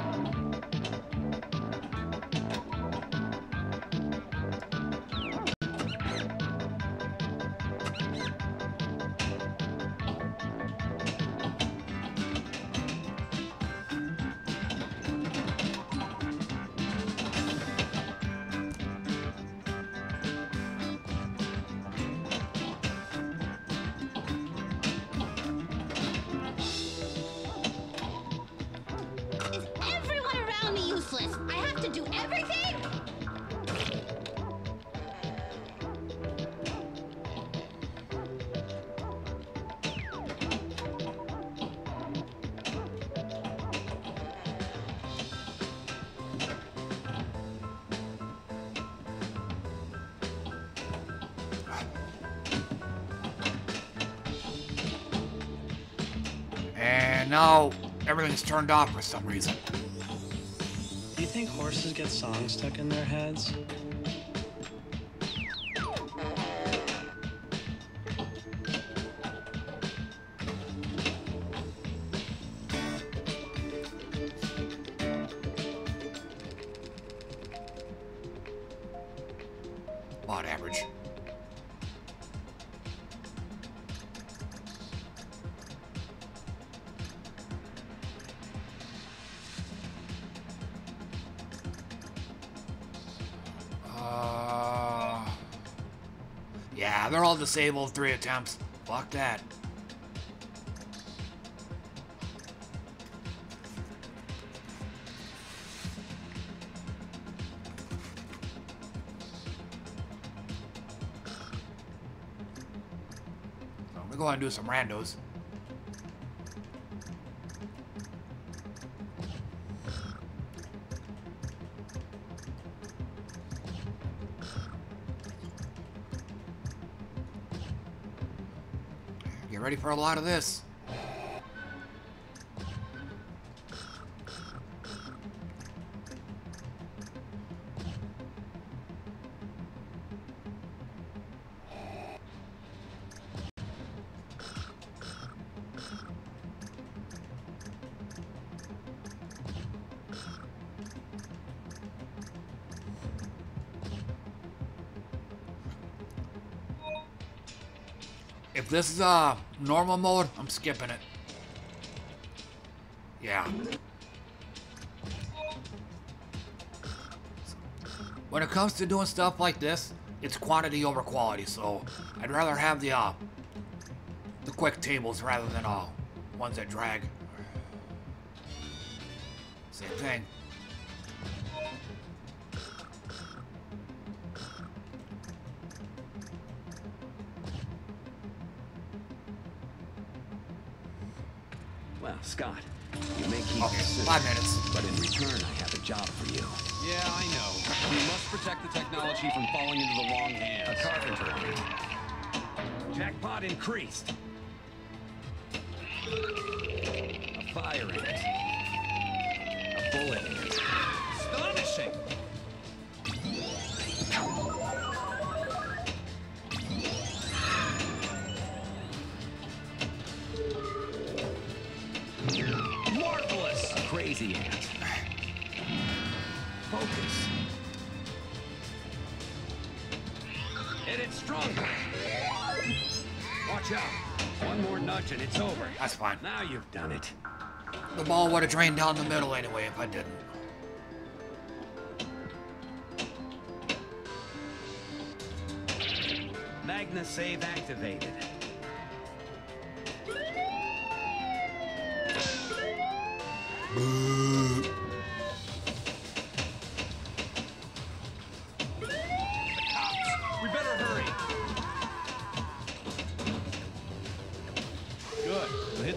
Turned off for some reason. Do you think horses get songs stuck in their heads? Disabled. Three attempts. Fuck that. I'm gonna go and do some randos. For a lot of this. If this is uh normal mode, I'm skipping it. Yeah. When it comes to doing stuff like this, it's quantity over quality, so I'd rather have the uh the quick tables rather than uh ones that drag. The from falling into the wrong hands. A carpenter. Jackpot increased. Over. That's fine. Now you've done it. The ball would have drained down the middle anyway if I didn't. Magna save activated.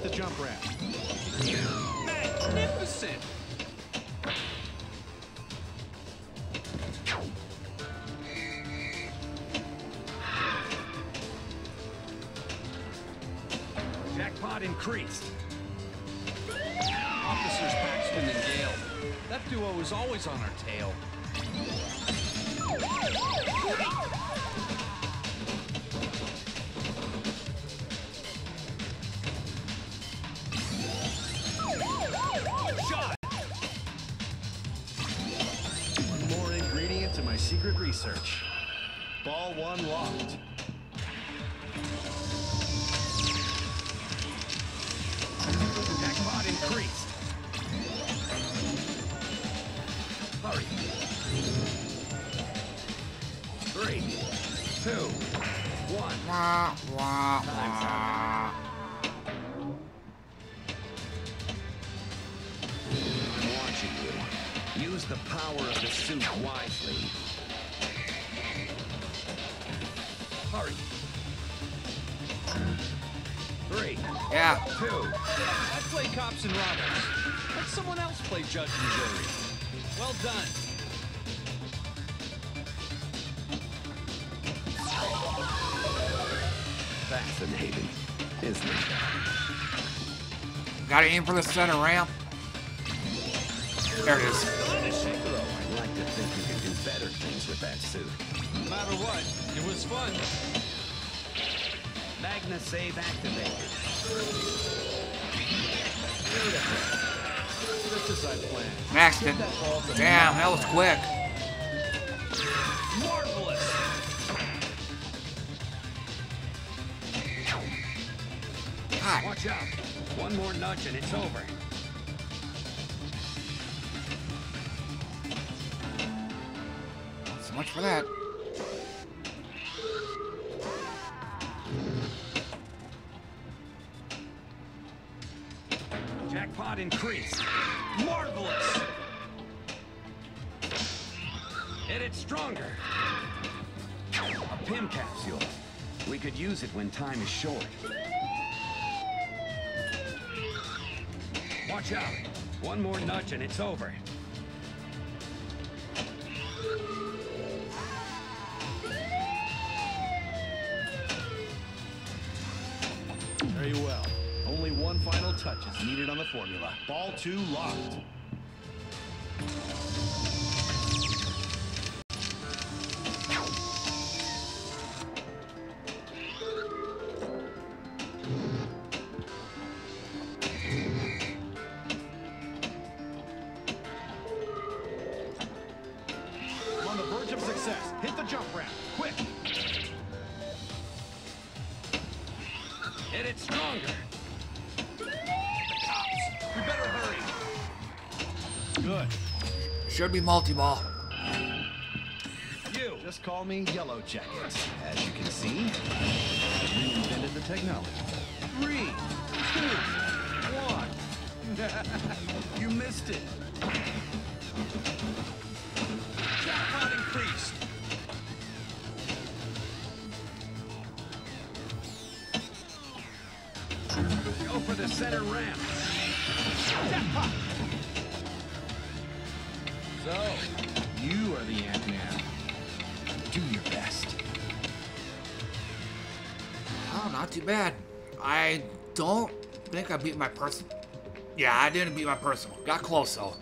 The jump ramp. Magnificent! Jackpot increased. Officers Paxton and Gale. That duo is always on our tail. Judge and jury. Well done. Fascinating, isn't it? Gotta aim for the center ramp. There it is. I'd like to think you can do better things with that suit. No matter what, it was fun. Magna save activated. Just as I planned. Maxed it. Give that ball to Damn, that was quick. Marvelous! God. Watch out. One more nudge and it's over. So much for that. When time is short. Watch out. One more nudge and it's over. Very well. Only one final touch is needed on the formula. Ball two locked. Should be multi-ball. You. Just call me Yellow Jacket. As you can see, I've reinvented the technology. Three, two, one. *laughs* you missed it. Jackpot increased. Go for the center ramp. Jackpot! Too bad. I don't think I beat my person. Yeah, I didn't beat my personal. Got close though.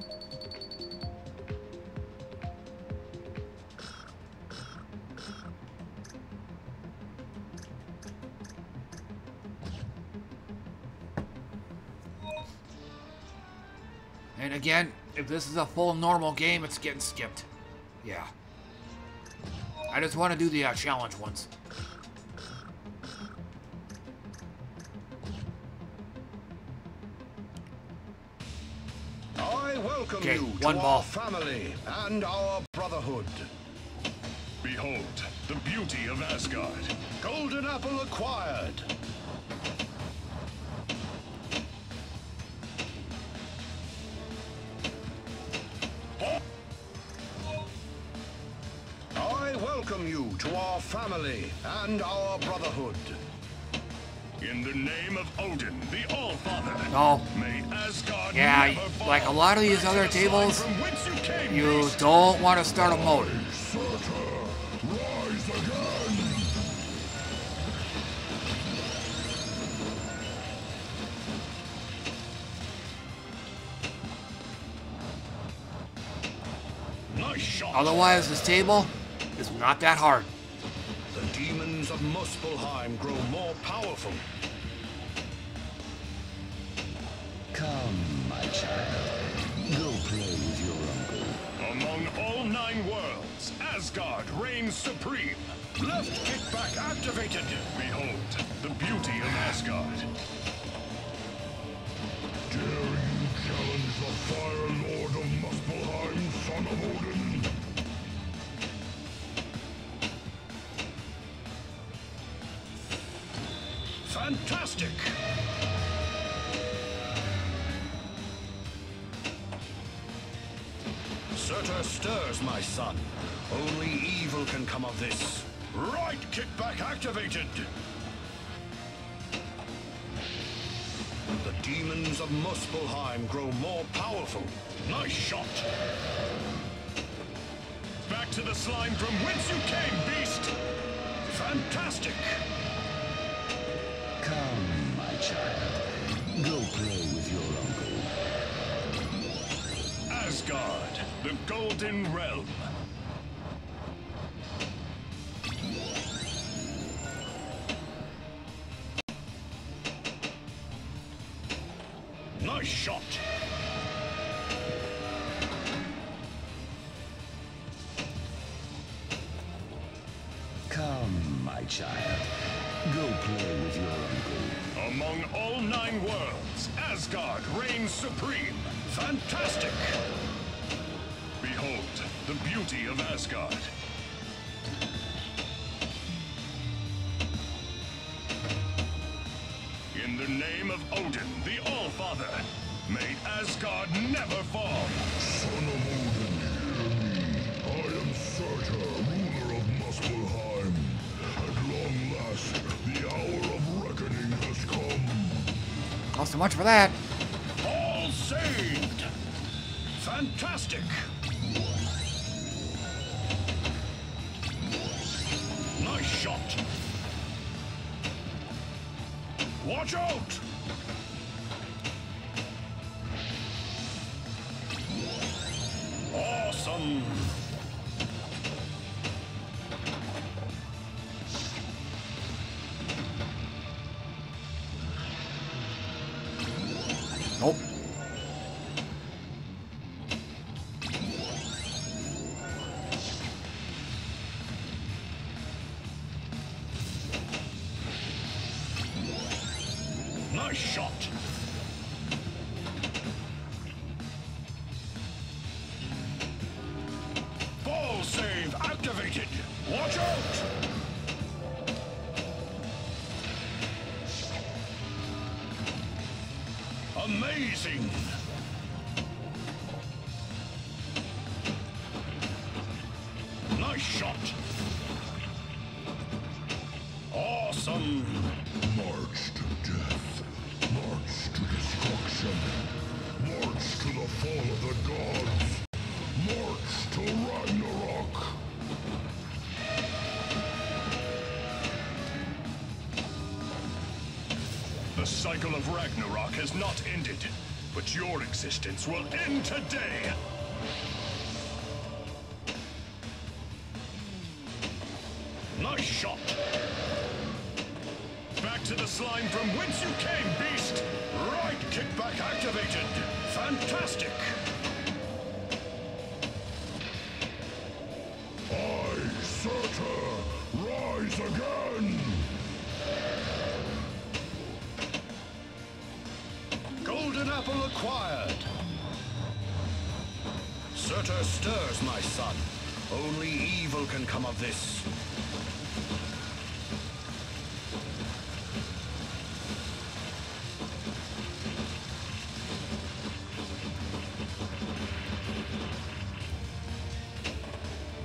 And again, if this is a full normal game, it's getting skipped. Yeah. I just want to do the uh, challenge ones. Welcome Okay, you one to ball. our family and our brotherhood. Behold, the beauty of Asgard. Golden apple acquired. I welcome you to our family and our brotherhood. In the name of Odin, the All-Father. Oh. Asgard Yeah, like a lot of these other Back to the tables, slide from whence you don't want to start a motor. Rise again. Nice shot. Otherwise, this table is not that hard. The demons Muspelheim grow more powerful. Come, my child. Go play with your uncle. Among all nine worlds, Asgard reigns supreme. Left kickback activated. Behold, the beauty of Asgard. Dare you challenge the Fire Lord of Muspelheim, son of Odin? Fantastic! Surtur stirs, my son. Only evil can come of this. Right kickback activated! The demons of Muspelheim grow more powerful. Nice shot. Back to the slime from whence you came, beast. Fantastic! Go play with your uncle. Asgard, the Golden Realm. Much for that. Cycle of Ragnarok has not ended, but your existence will end today. This.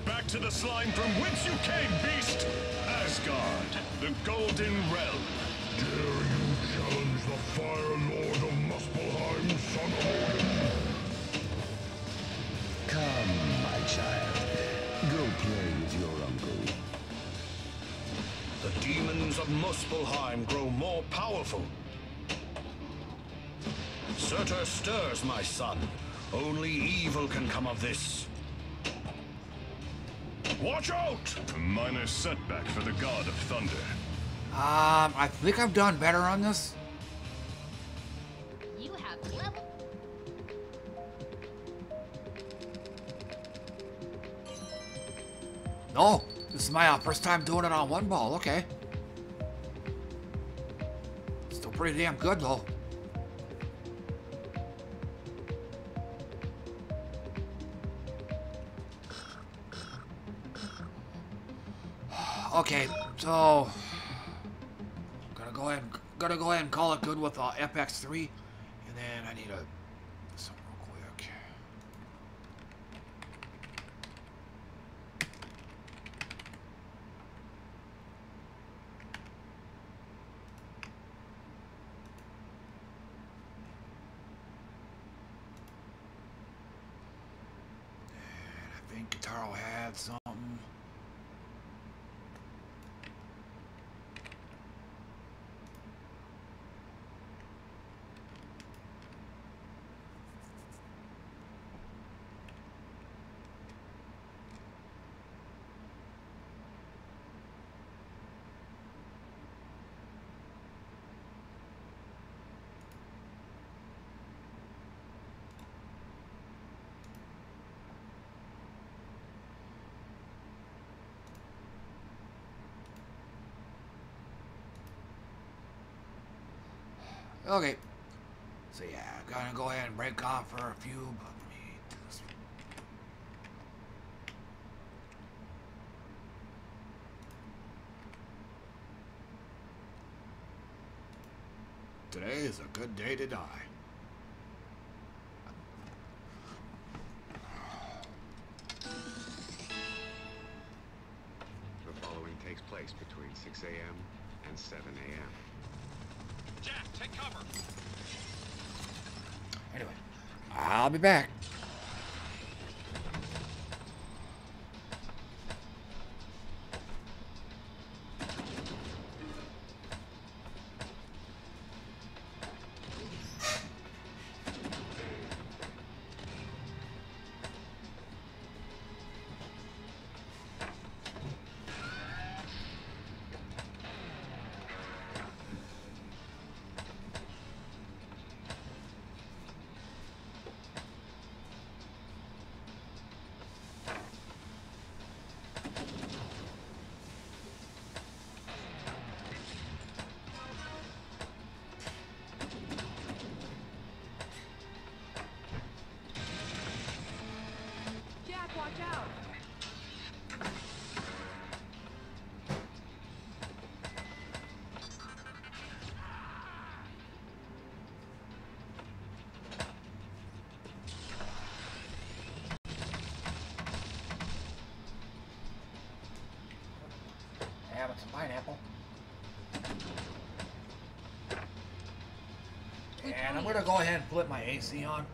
Back to the slime from whence you came, beast! Asgard, the Golden Realm. Muspelheim grow more powerful. Surtur stirs, my son. Only evil can come of this. Watch out! A minor setback for the God of Thunder. Um, I think I've done better on this. You have level. No, this is my uh, first time doing it on one ball. Okay. Pretty damn good though. Okay, so gonna go ahead, gonna go ahead and call it good with uh, FX3, and then I need a something real quick. And I think Guitaro had something. Okay. So yeah, I'm gonna go ahead and break off for a few. Today is a good day to die. The following takes place between 6 a.m. and 7 a.m. Anyway, I'll be back. I'm gonna go ahead and flip my AC on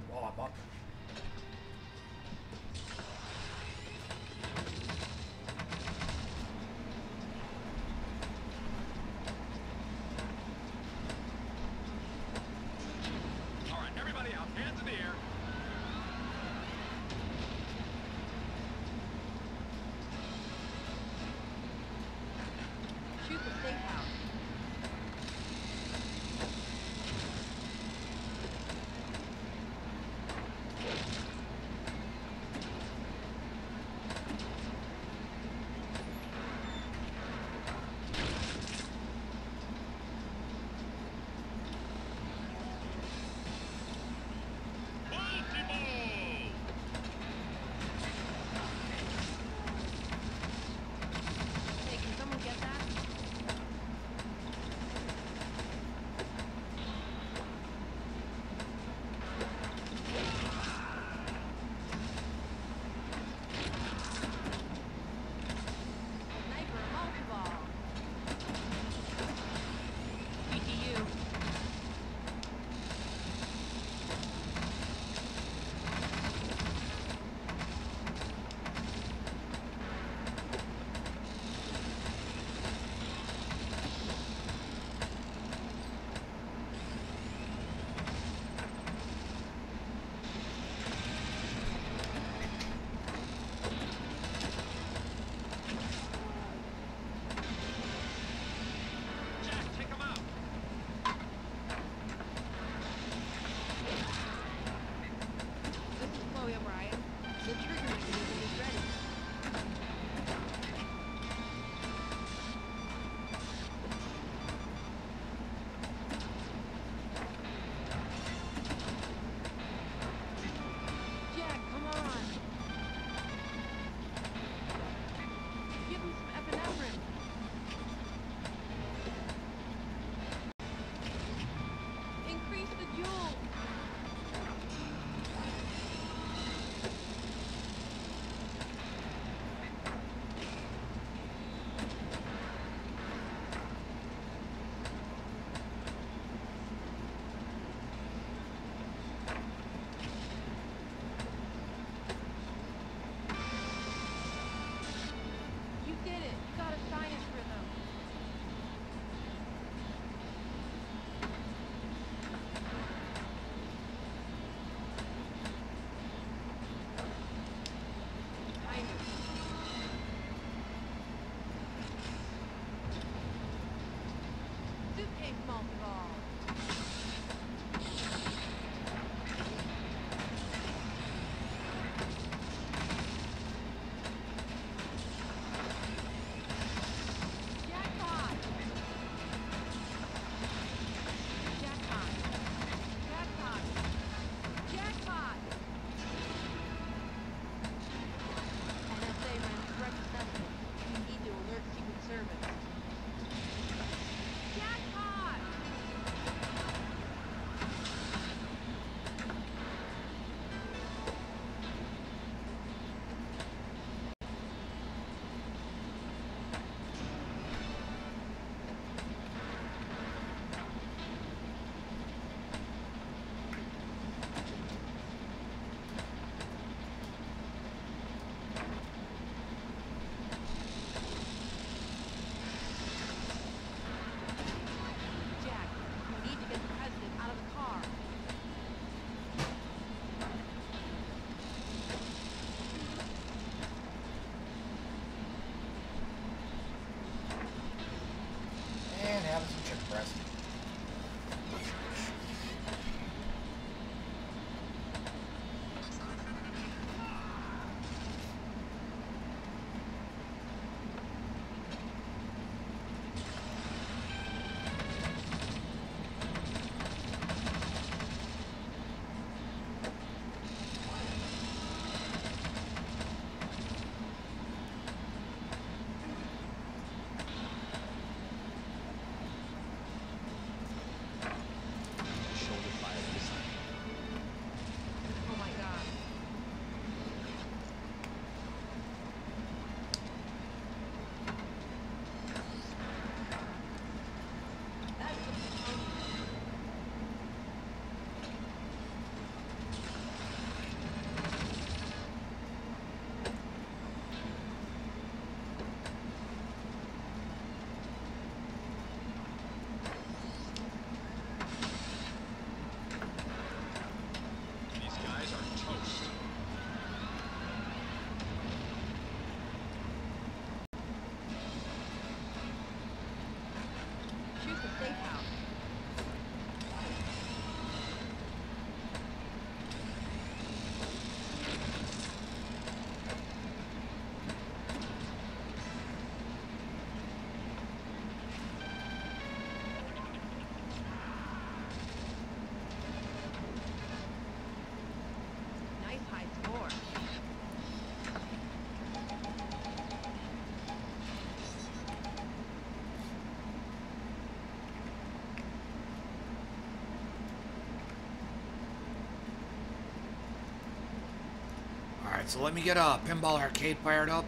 Alright, so let me get a pinball arcade fired up.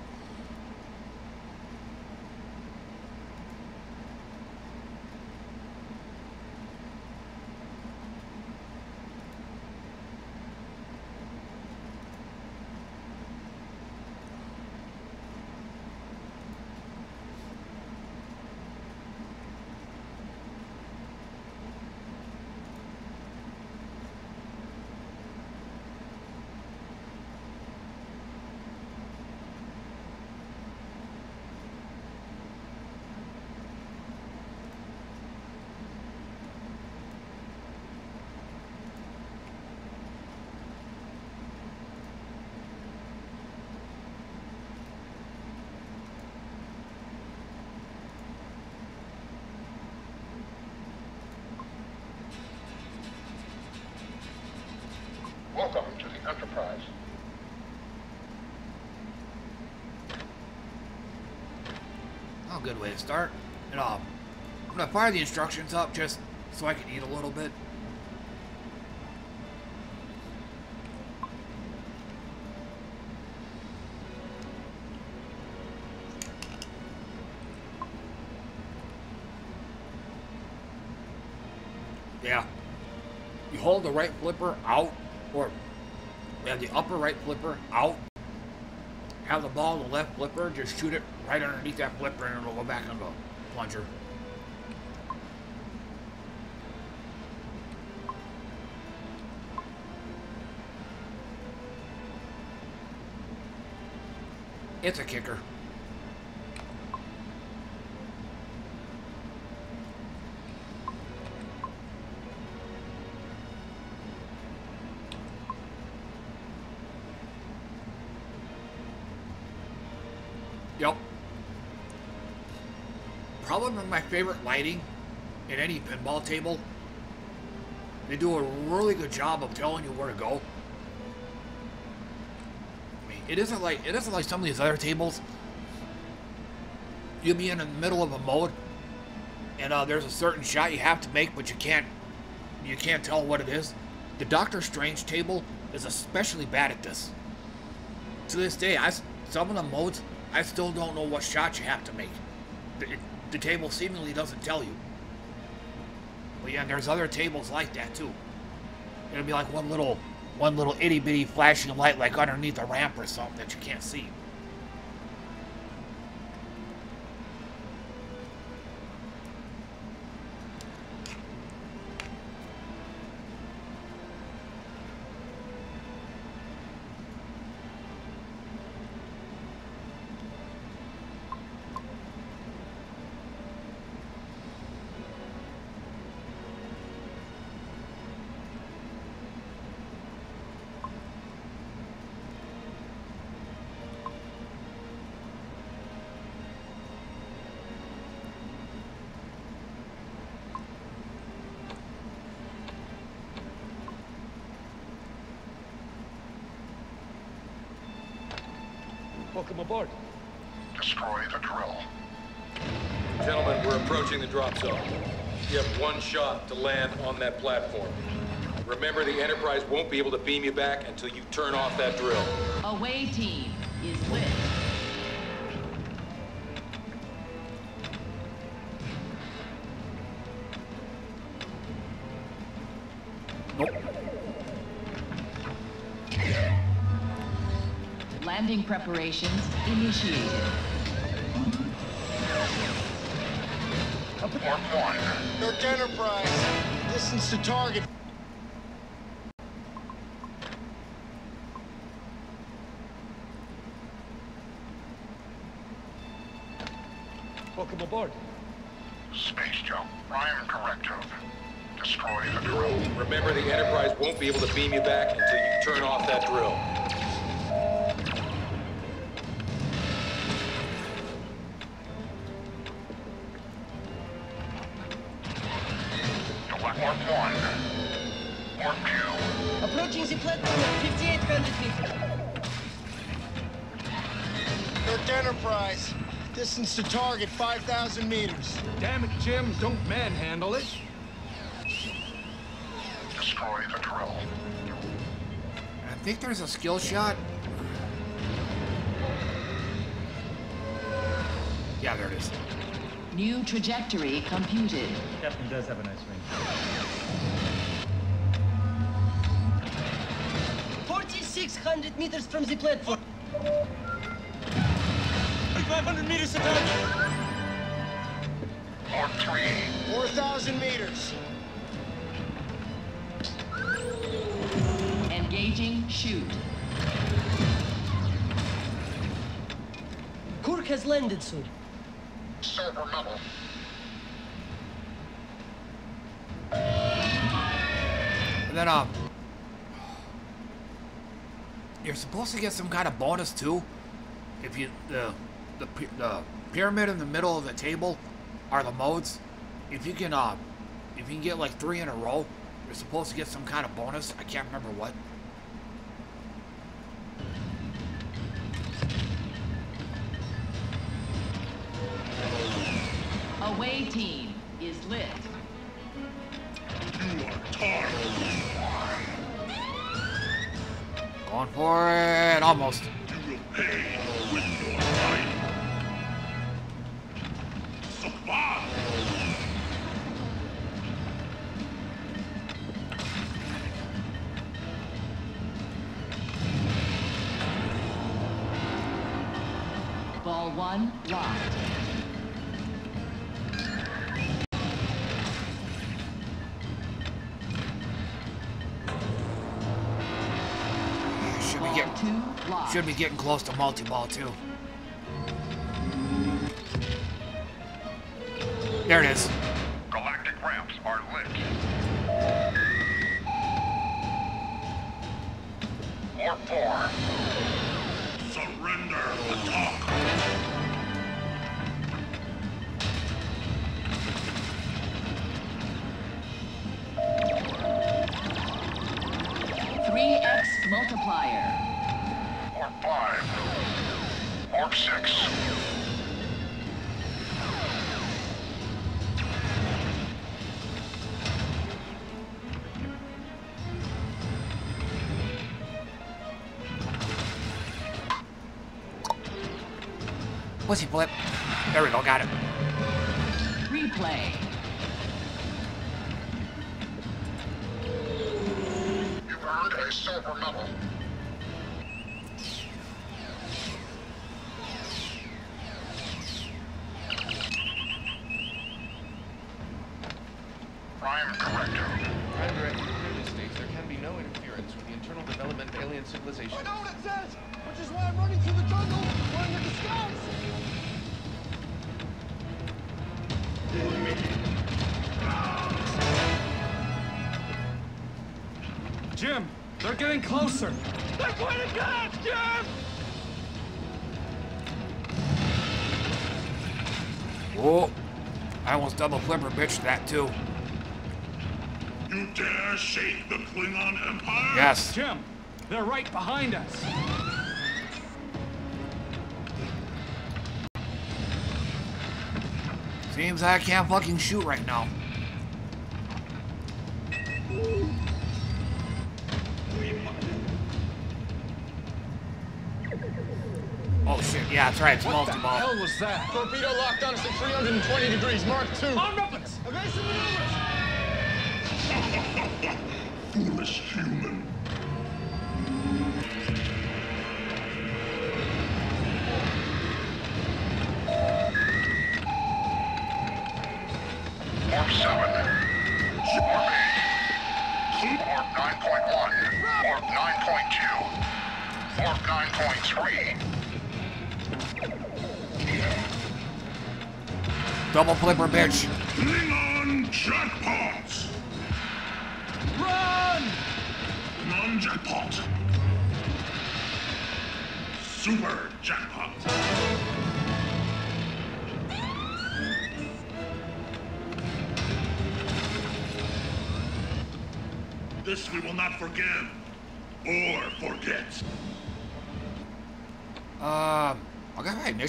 Welcome to the Enterprise. Oh, good way to start. And um, I'm gonna fire the instructions up just so I can eat a little bit. Yeah. You hold the right flipper out, or yeah, the upper right flipper out. Have the ball the left flipper, just shoot it right underneath that flipper and it'll go back on the plunger. It's a kicker. Yep. Probably one of my favorite lighting in any pinball table. They do a really good job of telling you where to go. I mean, it isn't like it isn't like some of these other tables. You'll be in the middle of a mode, and uh, there's a certain shot you have to make, but you can't you can't tell what it is. The Doctor Strange table is especially bad at this. To this day, I some of the modes I still don't know what shot you have to make. It- the table seemingly doesn't tell you. But yeah, there's other tables like that too. It'll be like one little, one little itty bitty flashing light like underneath a ramp or something that you can't see. Welcome aboard. Destroy the drill. Gentlemen, we're approaching the drop zone. You have one shot to land on that platform. Remember, the Enterprise won't be able to beam you back until you turn off that drill. Away team is lit. Landing preparations initiated. Warp one. York Enterprise. Distance to target. Welcome aboard. Space jump. Prime directive. Destroy the drill. Remember, the Enterprise won't be able to beam you back until you turn off that drill. Distance to target 5,000 meters. Damn it, Jim, don't manhandle it. Destroy the drill. I think there's a skill shot. Yeah, there it is. New trajectory computed. Captain does have a nice ring. 4,600 meters from the platform. 500 meters to target. Warp three. 4,000 meters. Engaging shoot. Kirk has landed soon. Silver metal. And then, um, you're supposed to get some kind of bonus too. If you the the the pyramid in the middle of the table are the modes. If you can, uh, if you can get like three in a row, you're supposed to get some kind of bonus. I can't remember what. Away team is lit. You are tarred. Going for it, almost. Should be getting close to multi-ball too. There it is. Pussy flip. There that too. You dare shake the Klingon Empire? Yes. Jim, they're right behind us. Seems I can't fucking shoot right now. Oh shit, yeah, that's right, it's multi-ball. What the hell was that? Torpedo locked on us at 320 degrees, Mark 2.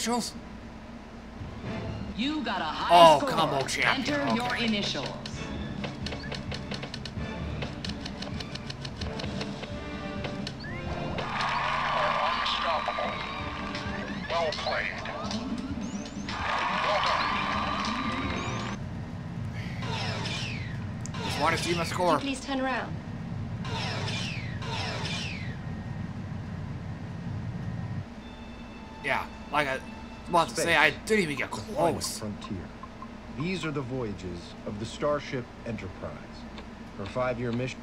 Got to say, I didn't even get close. Frontier. These are the voyages of the Starship Enterprise. Her five-year mission.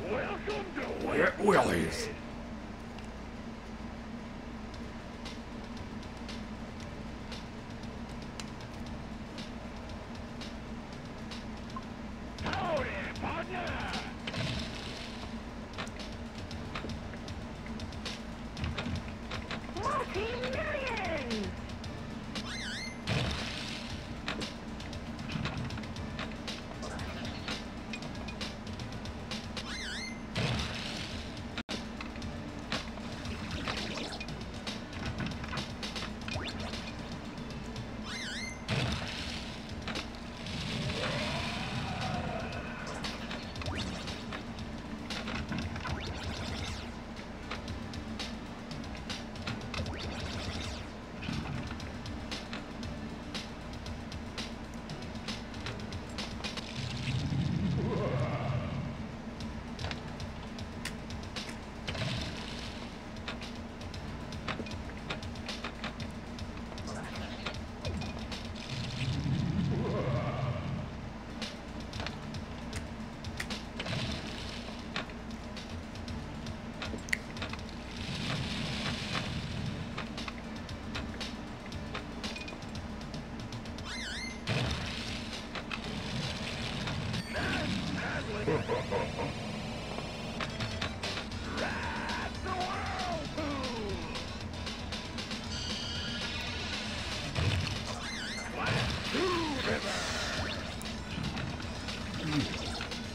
Yeah, Willies.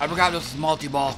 I forgot this is multi-ball.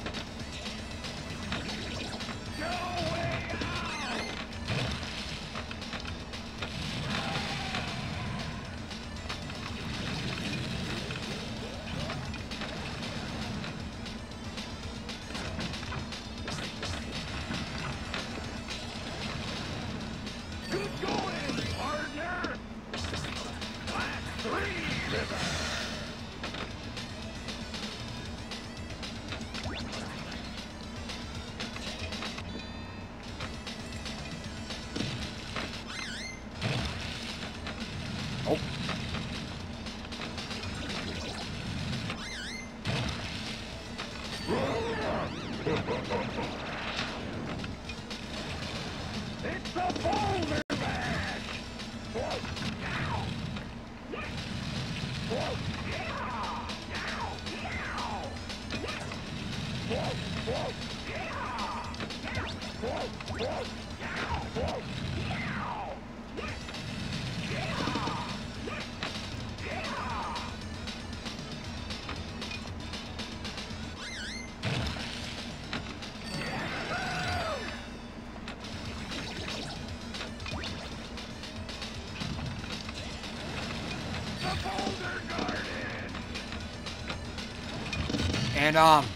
And, um,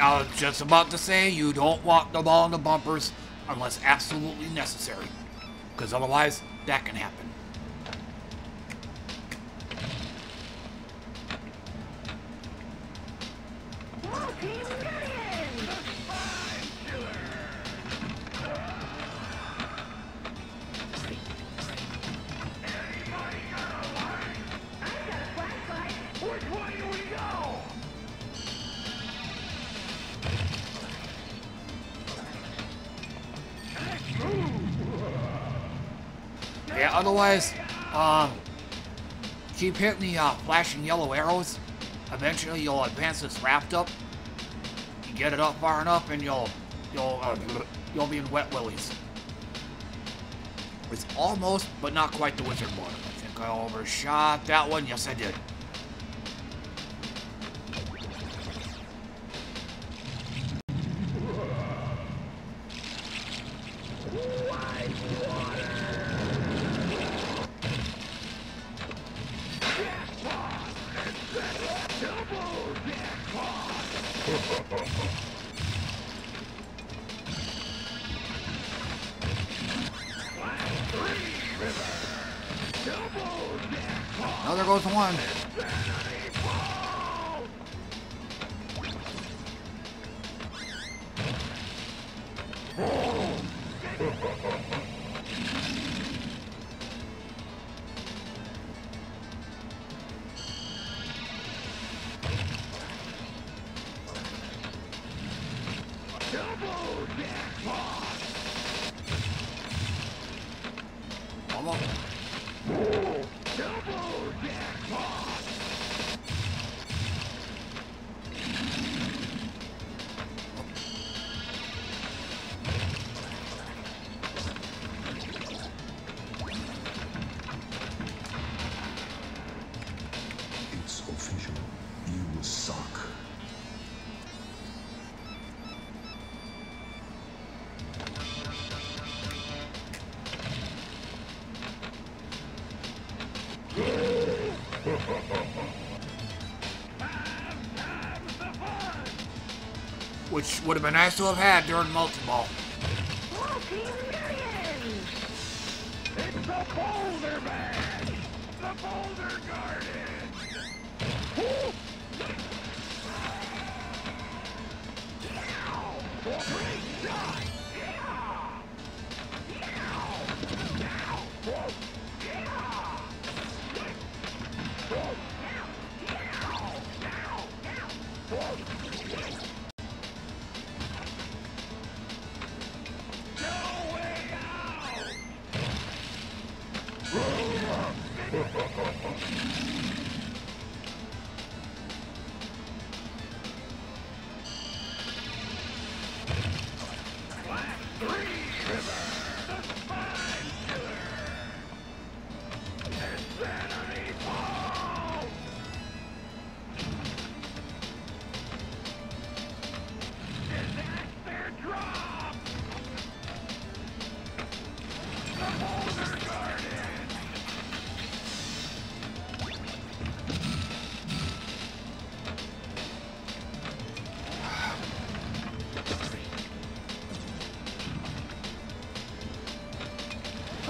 I was just about to say, you don't want the ball in the bumpers unless absolutely necessary. Because otherwise, that can happen. Flashing yellow arrows. Eventually, you'll advance this raft up. You get it up far enough, and you'll you'll uh, you'll be in wet willies. It's almost, but not quite the wizard one. I think I overshot that one. Yes, I did. Would have been nice to have had during multi-ball.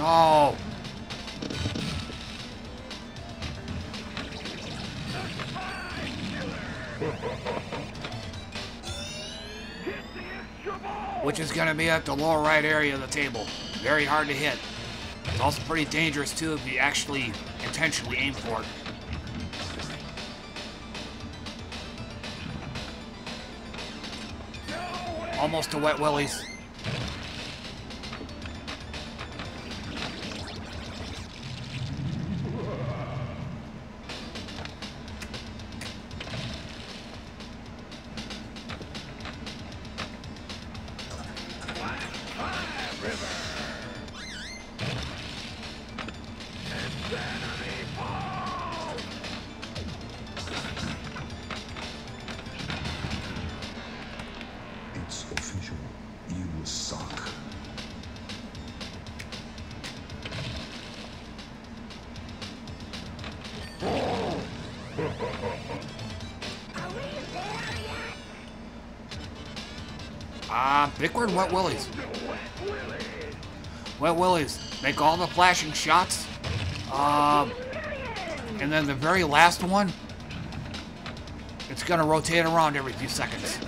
Oh. Which is going to be at the lower right area of the table. Very hard to hit. It's also pretty dangerous too if you actually intentionally aim for it. Almost to wet willies. Bickward Wet Willies. Wet Willies. Make all the flashing shots. Um, and then the very last one, it's gonna rotate around every few seconds.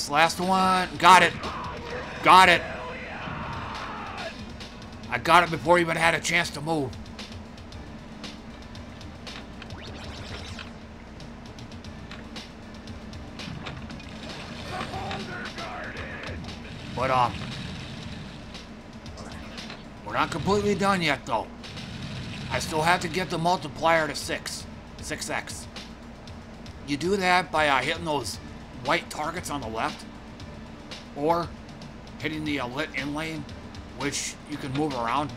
This last one, got it. Got it. I got it before he even had a chance to move. But, um, we're not completely done yet, though. I still have to get the multiplier to 6. 6x. You do that by uh, hitting those white targets on the left, or hitting the uh, lit in lane, which you can move around.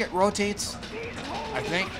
It rotates. I think.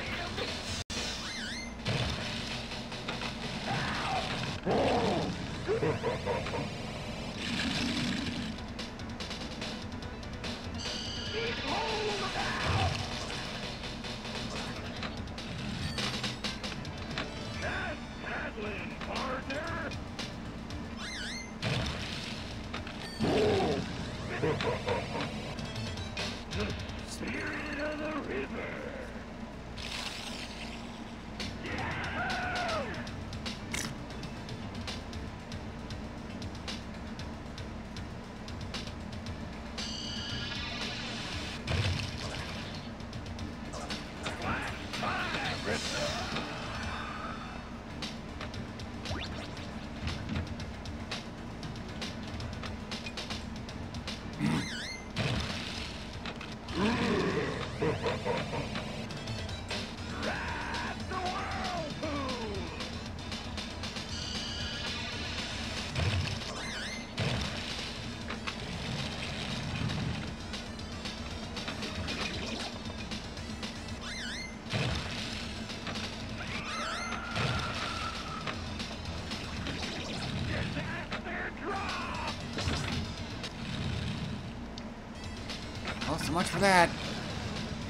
For that.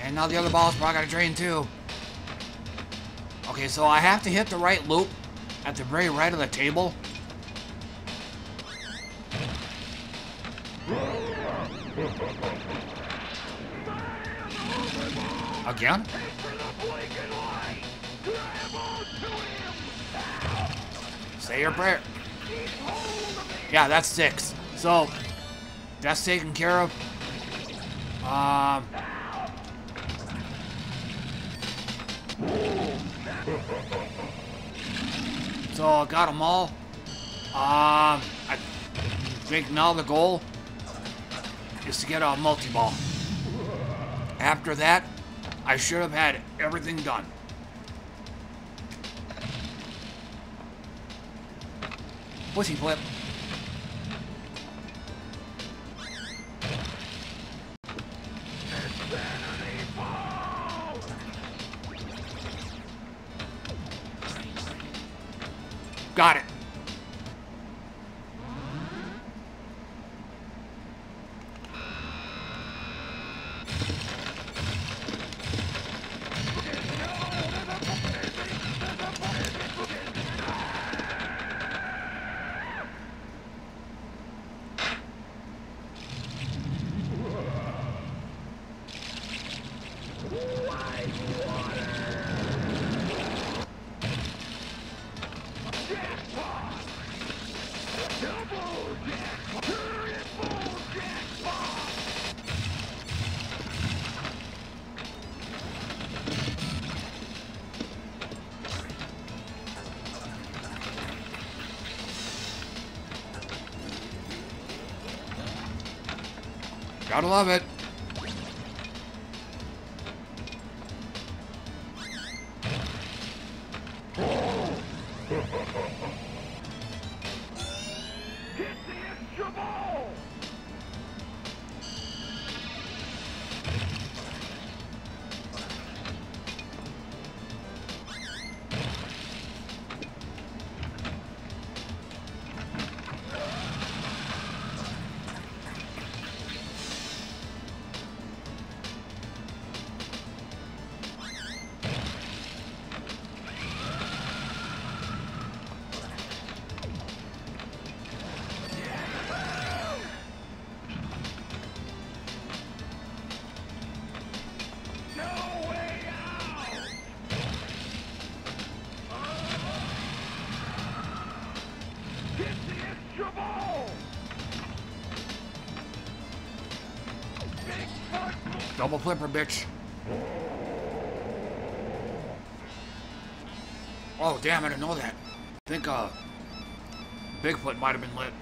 And now the other ball's probably got to drain too. Okay, so I have to hit the right loop at the very right of the table. Again? Say your prayer. Yeah, that's six. So, that's taken care of. Um. So I got them all. Um, I think now the goal is to get a multi-ball. After that, I should have had everything done. Pussy flip. Gotta love it. Double flipper, bitch. Oh, damn, I didn't know that. I think, uh, Bigfoot might have been lit.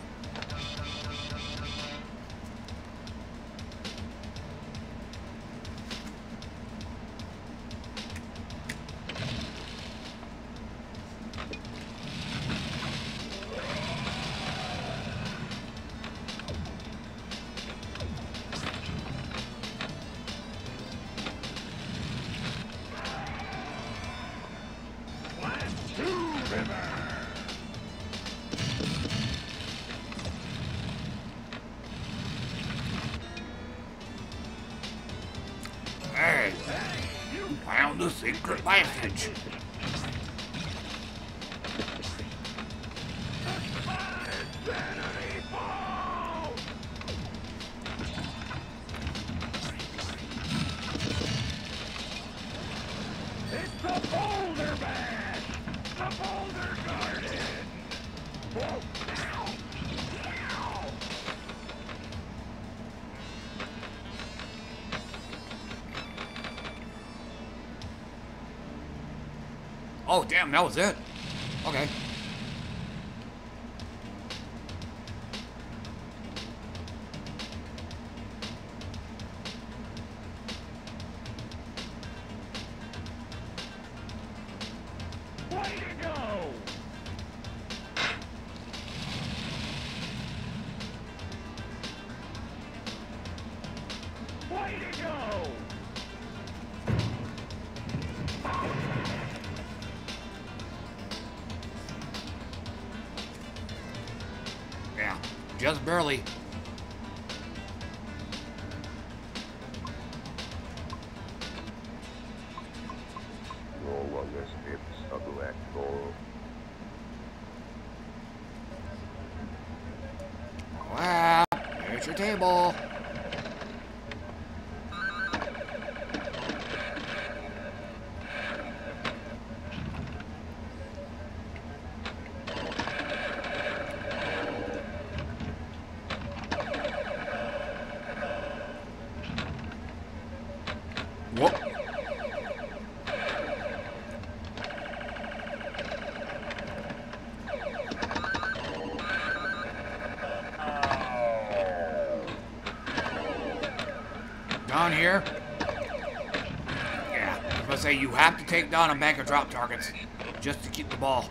Damn, that was it. Table. Take down a bank of drop targets just to keep the ball.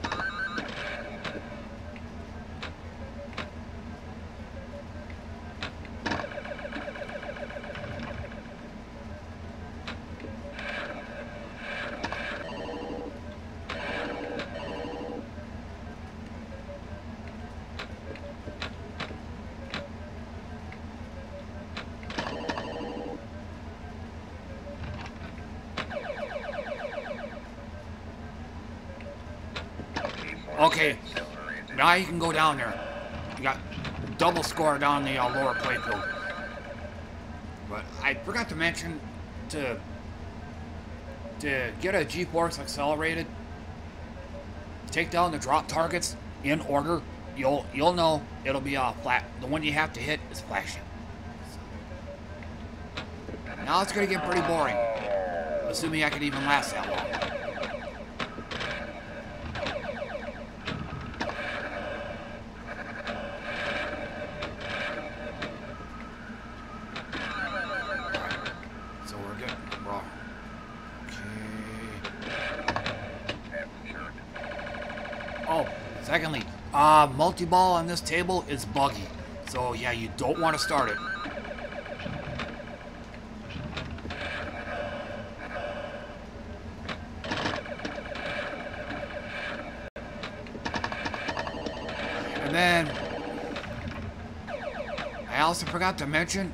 Okay, now you can go down there. You got double score down the uh, lower playfield. But I forgot to mention to to get a G-Force accelerated, take down the drop targets in order. You'll you'll know it'll be uh, flat. The one you have to hit is flashing. Now it's gonna get pretty boring, assuming I can even last that long. Uh, multi-ball on this table is buggy. So yeah, you don't want to start it. And then, I also forgot to mention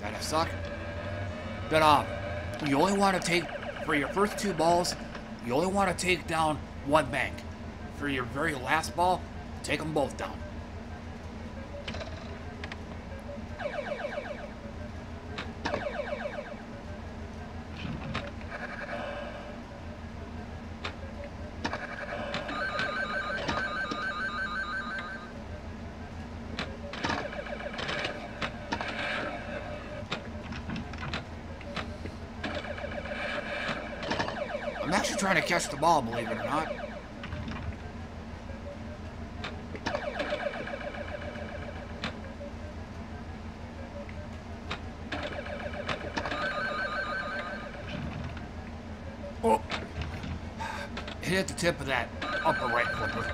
that I suck. That um, you only want to take for your first two balls, you only want to take down one bank. For your very last ball, take them both down. I'm actually trying to catch the ball, believe it or not. Tip of that upper right flipper.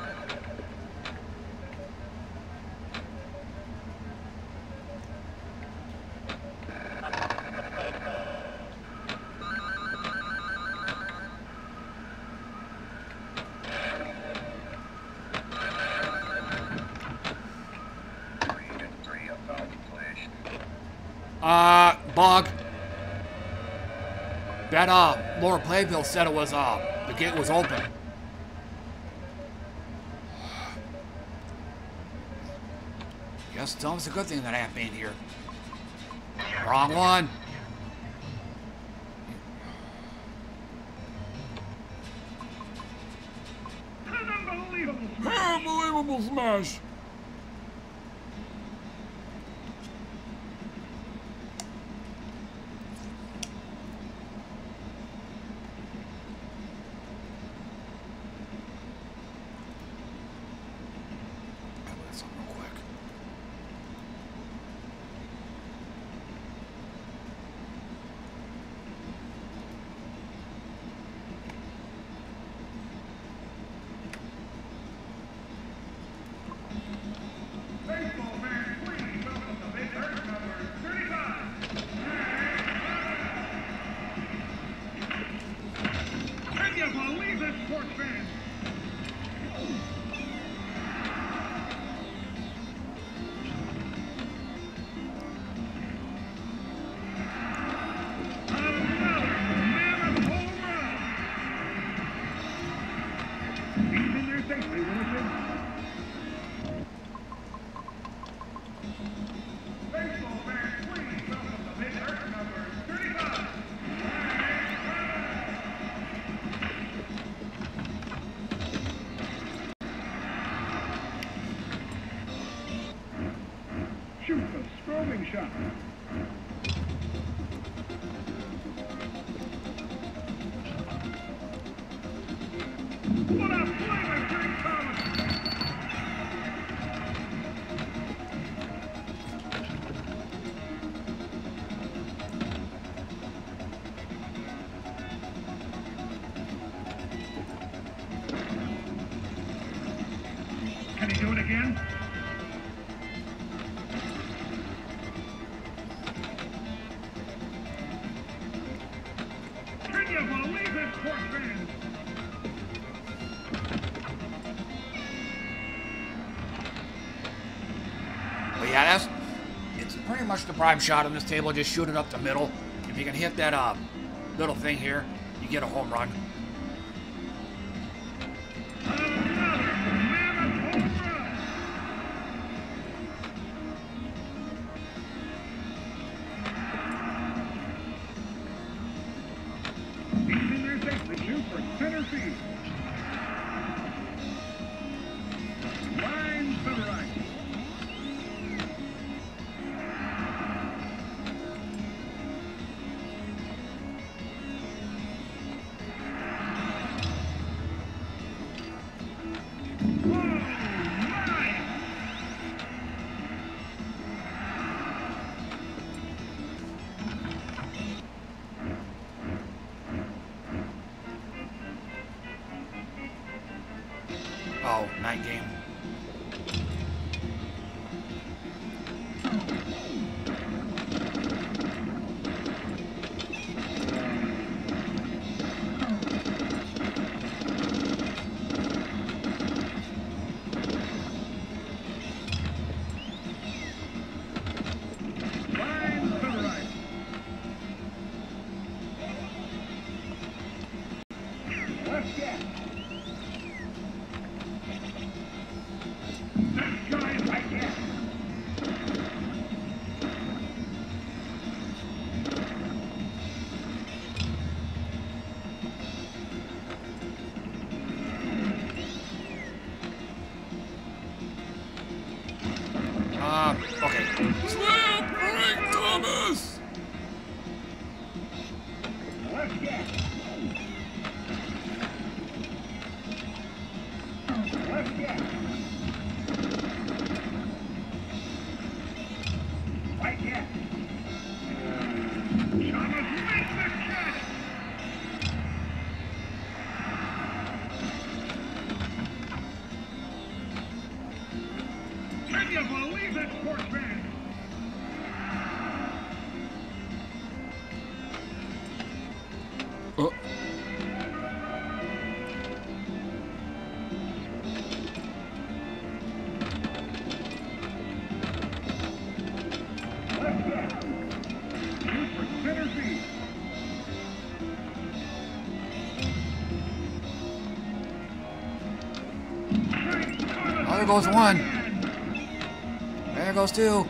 Uh, Bog. That, uh, lower playfield said it was, uh, the gate was open. It's a good thing that I have been here. Wrong one. Prime shot on this table. Just shoot it up the middle. If you can hit that uh, little thing here, you get a home run. There goes one. There goes two.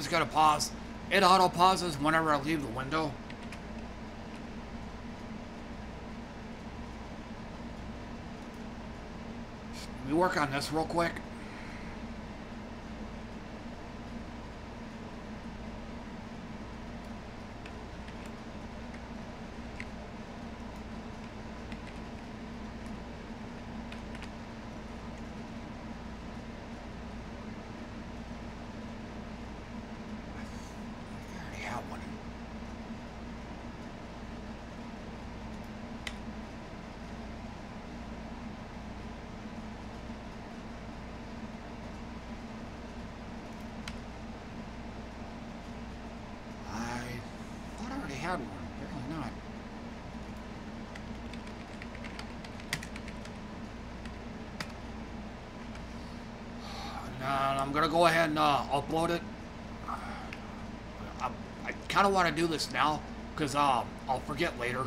Game's gotta pause. It auto pauses whenever I leave the window. Let me work on this real quick. I already have one. I thought I already had one. Apparently not. And, uh, I'm gonna go ahead and uh, upload it. I, I kind of want to do this now because uh, I'll forget later.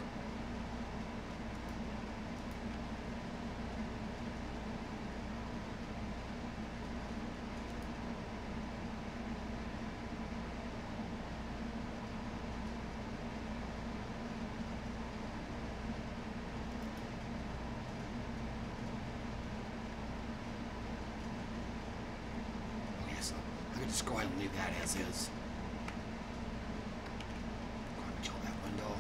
Yes, I could just go ahead and leave that as is. Go ahead and kill that window.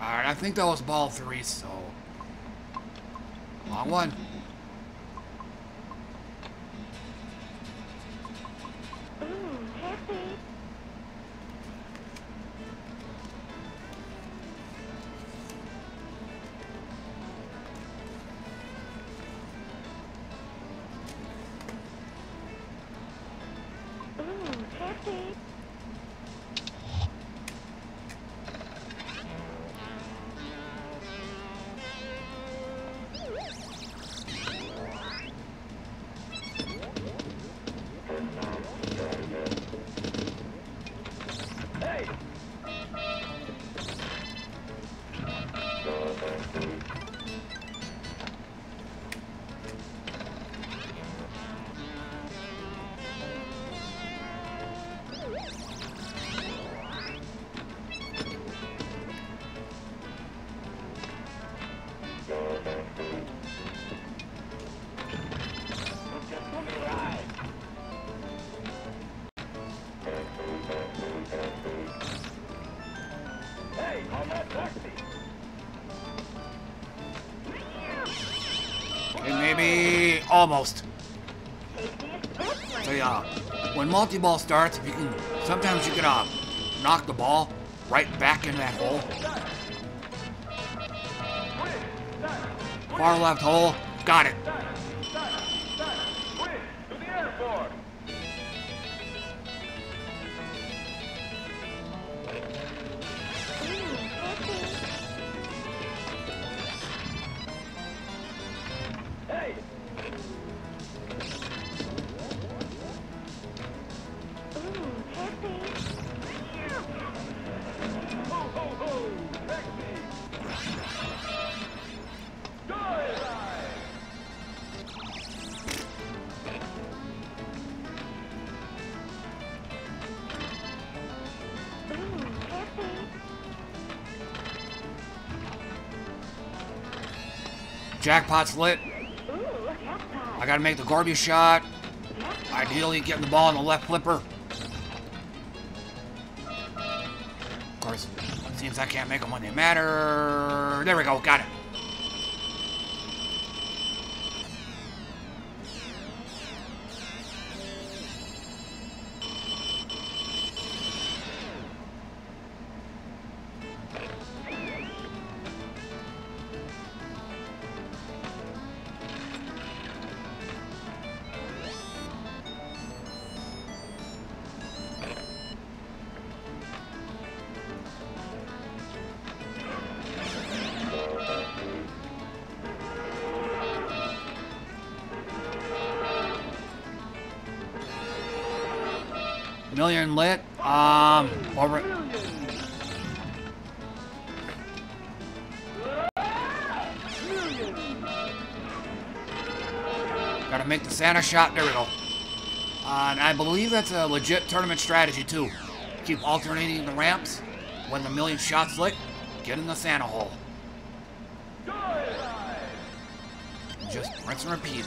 Alright, I think that was ball three, so. Long one. Almost. So yeah, when multi-ball starts, you can, sometimes you can uh, knock the ball right back in that hole. Far left hole, got it. Jackpot's lit. I gotta make the Gorby shot. Ideally, getting the ball on the left flipper. Of course, seems I can't make them when they matter. There we go, got it. Million lit. Um. Gotta make the Santa shot. There we go. Uh, and I believe that's a legit tournament strategy too. Keep alternating the ramps. When the million shots lit, get in the Santa hole. Just rinse and repeat.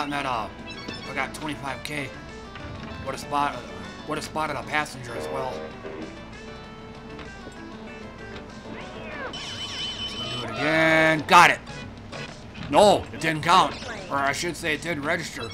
Gotten that. Uh, I got 25k. Would have spot. Would have spotted a passenger as well. Do it again. Got it. No, it didn't count. Or I should say it didn't register.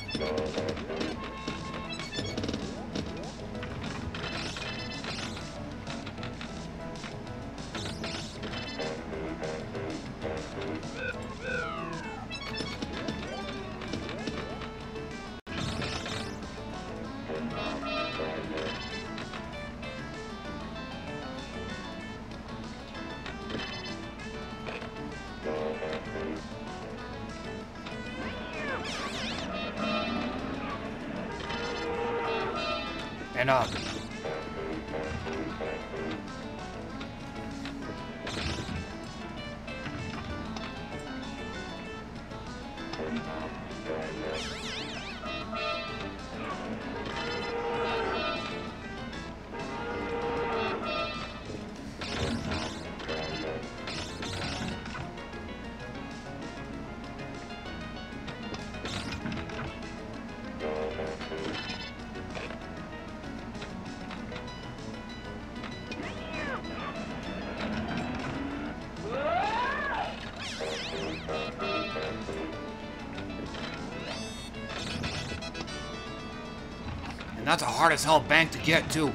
Hard as hell bank to get, too.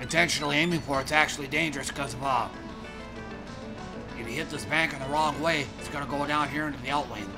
Intentionally aiming for it's actually dangerous because of, uh, if you hit this bank in the wrong way, it's gonna go down here into the outlane.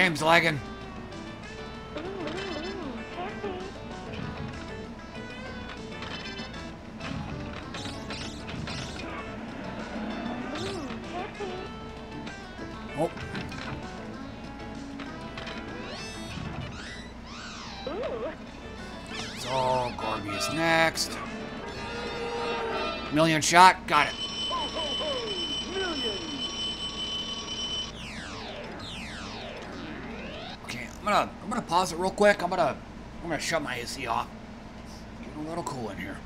Game's lagging. Oh. So, Gorbie is next. Million shot, got it. Pause it real quick. I'm gonna I'm gonna shut my AC off. Getting a little cool in here.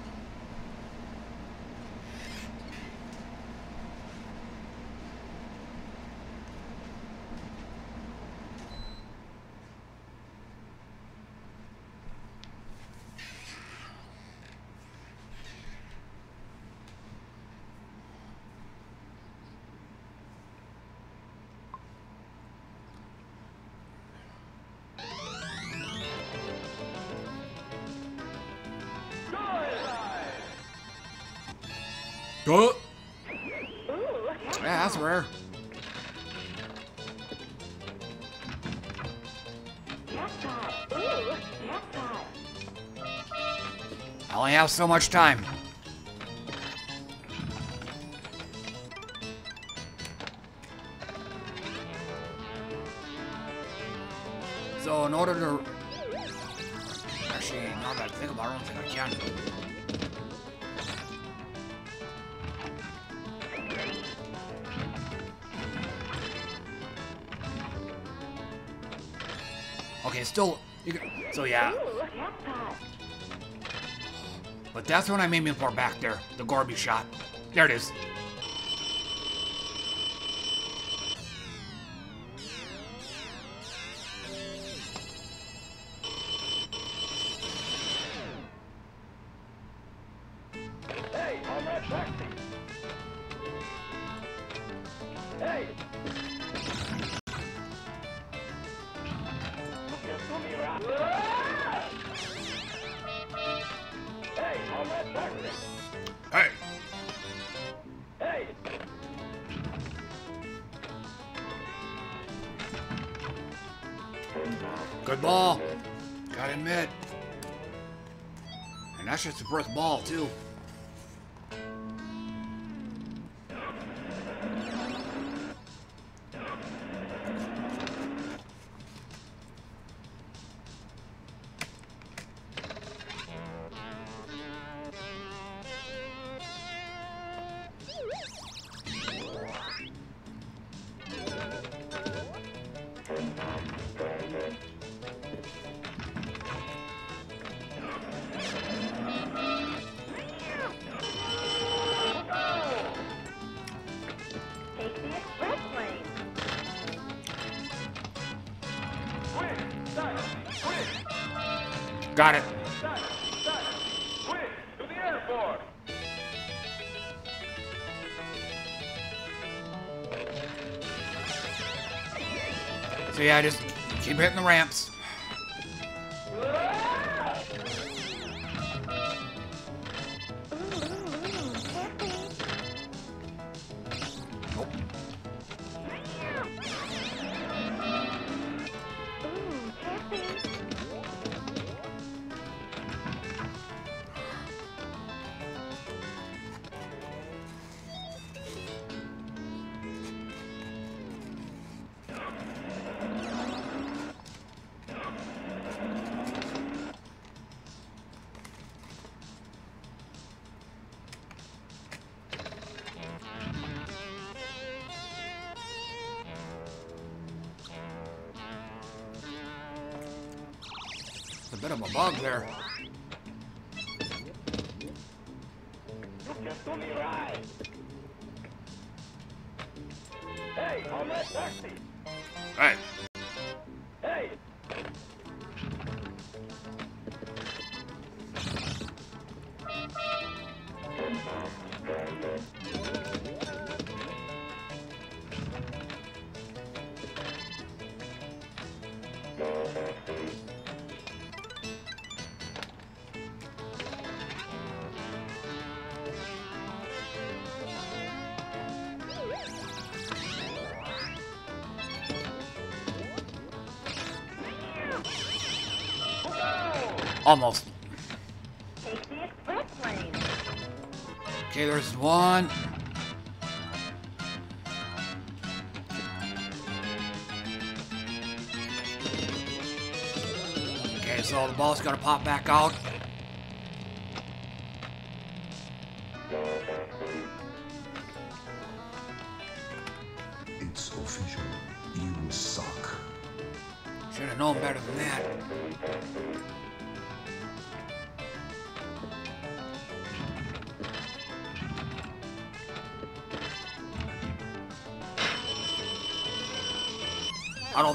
So much time. That's what I'm aiming for back there. The Gorbie shot. There it is. Good ball. Gotta admit. And that's just the first ball, too. Almost. Okay, there's one. Okay, so the ball's gonna pop back out.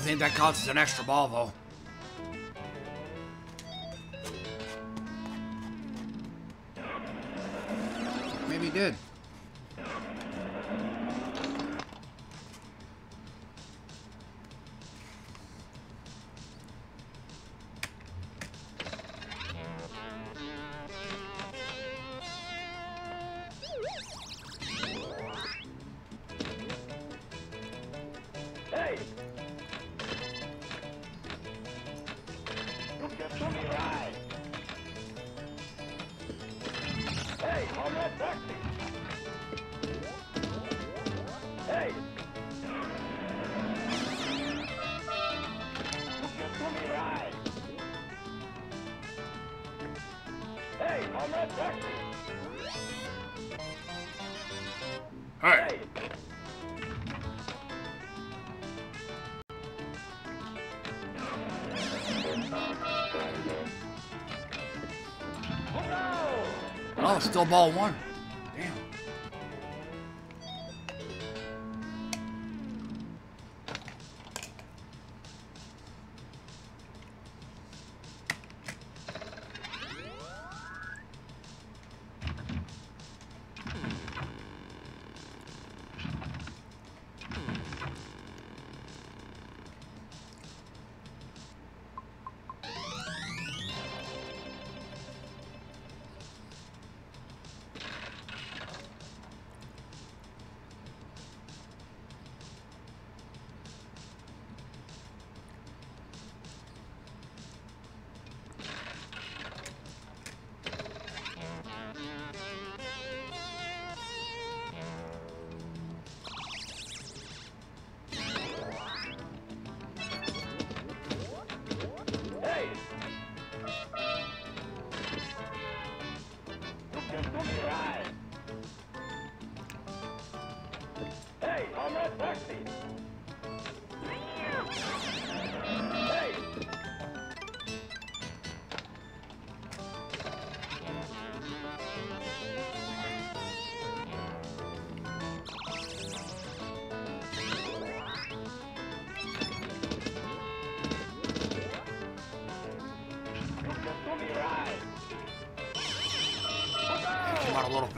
Think that counts as an extra ball, though. Ball one.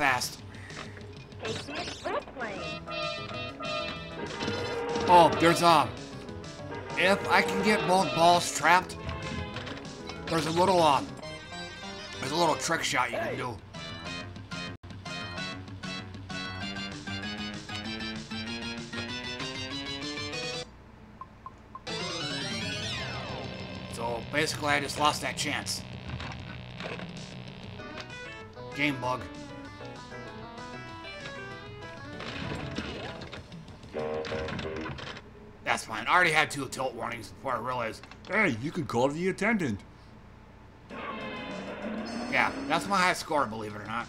Fast. Oh, there's a. If I can get both balls trapped, there's a little um, there's a little trick shot you can do. So basically, I just lost that chance. Game bug. That's fine. I already had two tilt warnings before I realized, hey, you could call the attendant. Yeah, that's my high score, believe it or not.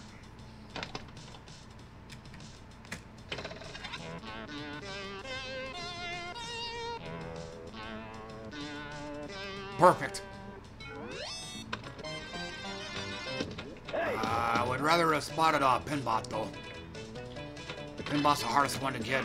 Perfect. Uh, I would rather have spotted a pinbot, though. The pinbot's the hardest one to get.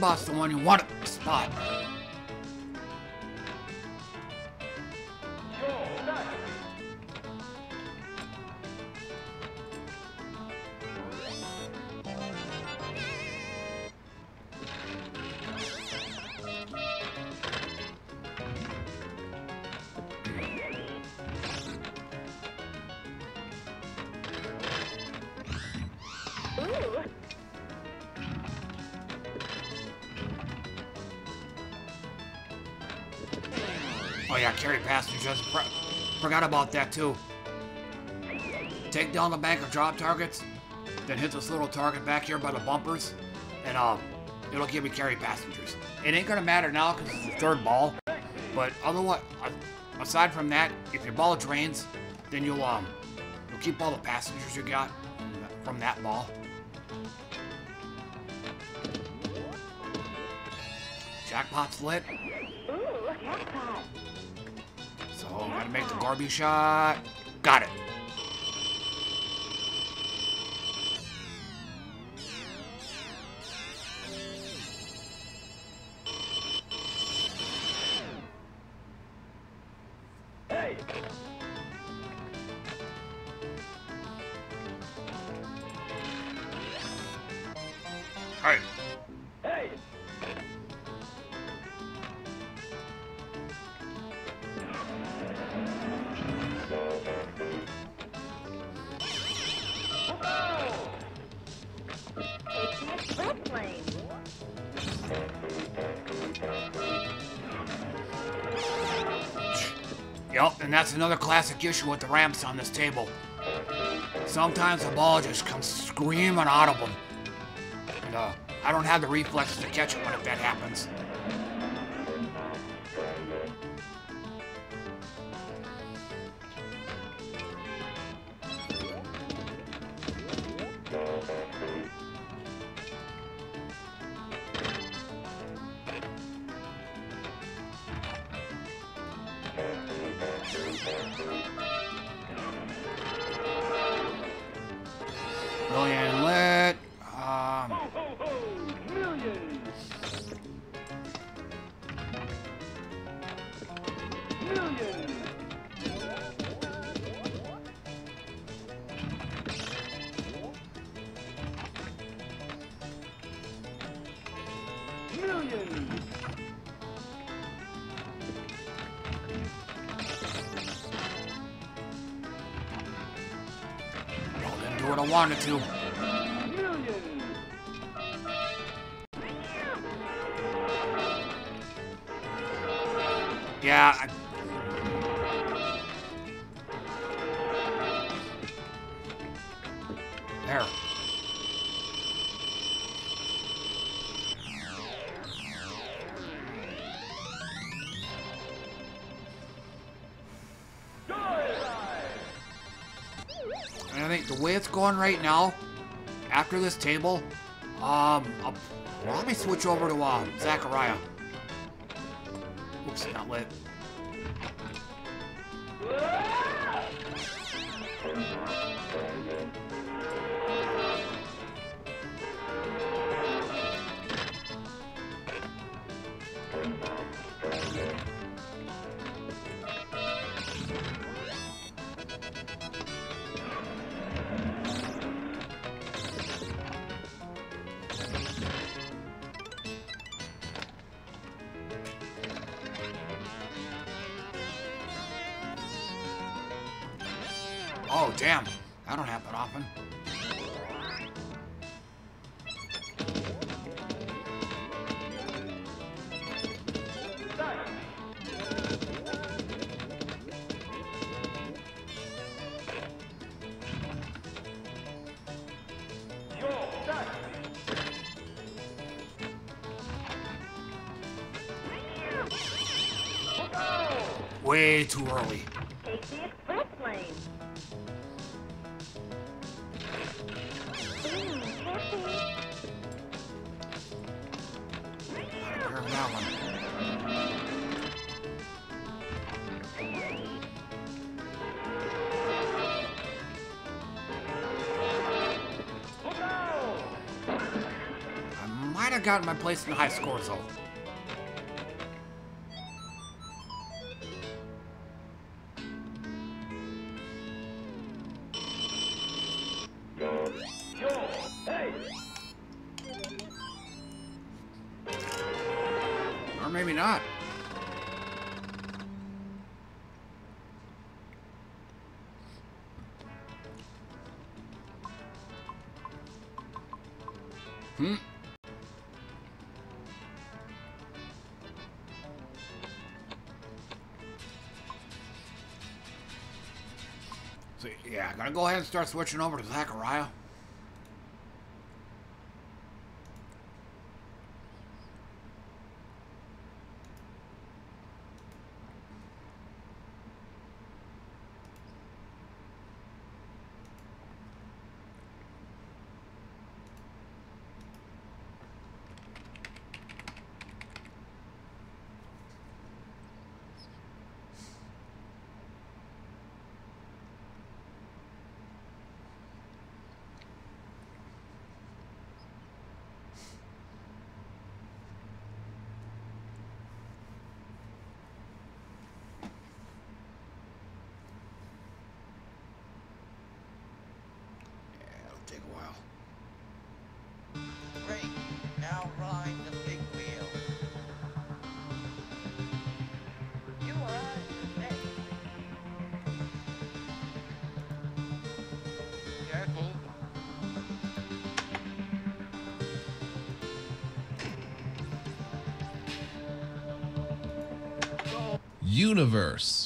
Pinbot's the one you want that too. Take down the bank of drop targets, then hit this little target back here by the bumpers, and um, it'll give me carry passengers. It ain't gonna matter now because it's the third ball, but otherwise, aside from that, if your ball drains, then you'll um, you'll keep all the passengers you got from that ball. Jackpot's lit. Make the Gorbie shot. And that's another classic issue with the ramps on this table. Sometimes the ball just comes screaming out of them. And uh, I don't have the reflexes to catch it when that happens. Right now, after this table, um, I'll probably switch over to uh, Zaccaria. Might have gotten my place in the high scores though. Gonna go ahead and start switching over to Zaccaria. Universe.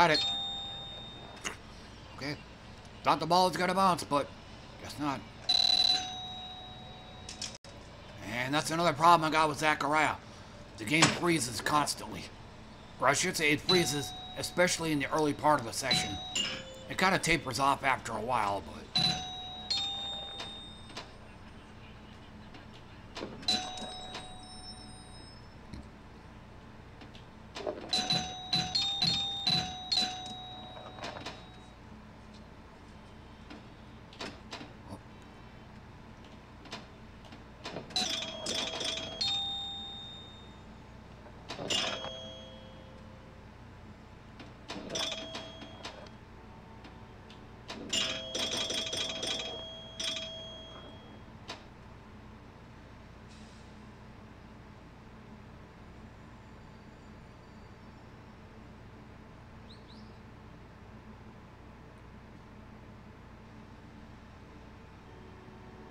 Got it. Okay. Thought the ball was gonna bounce, but guess not. And that's another problem I got with Zaccaria. The game freezes constantly. Or I should say it freezes, especially in the early part of the session. It kind of tapers off after a while, but...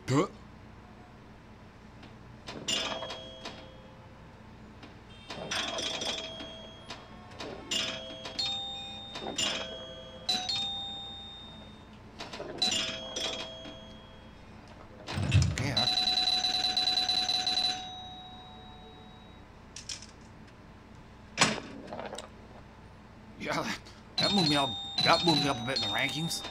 Duh. Yeah. Yeah, that- that moved me up. Moved up a bit in the rankings.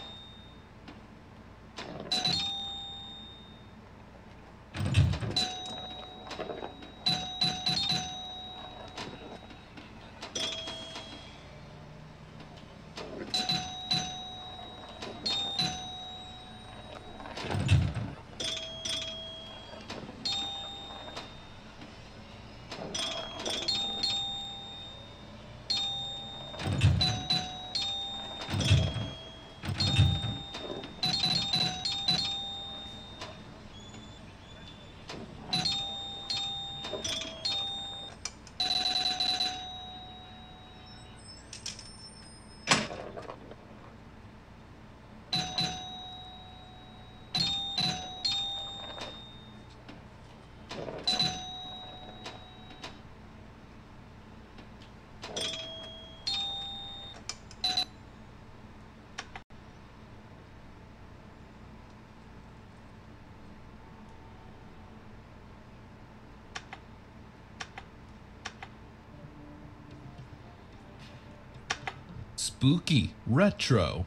Spooky Retro.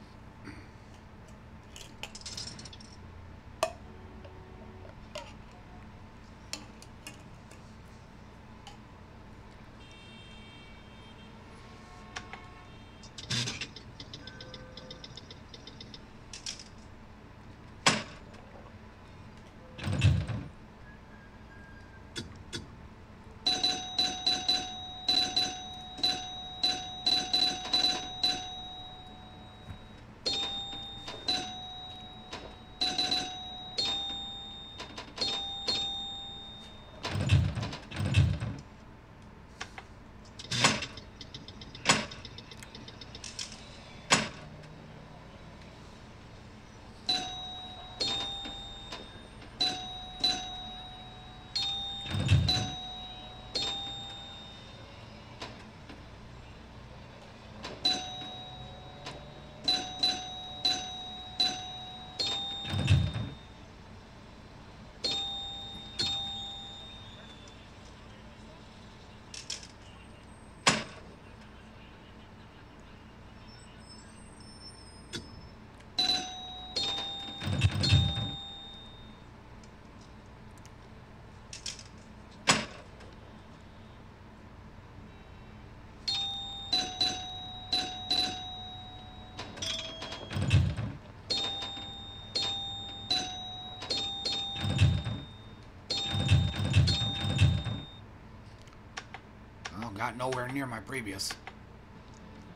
Got nowhere near my previous.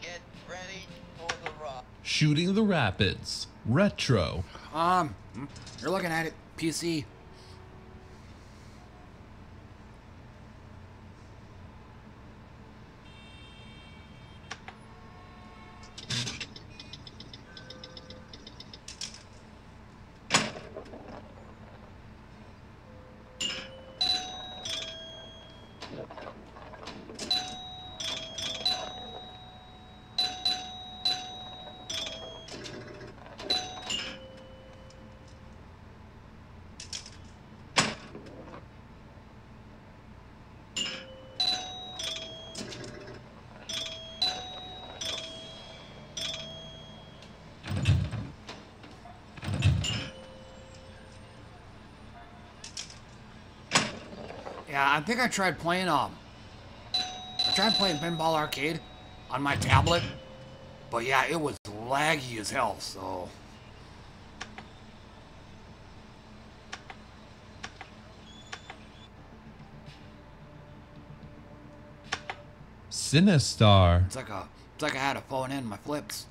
Get ready for the rock. Shooting the Rapids. Retro. Um, you're looking at it, PC. I think I tried playing um I tried playing Pinball Arcade on my tablet, but yeah, it was laggy as hell, so Sinistar. it's like a it's like I had a phone in my flips.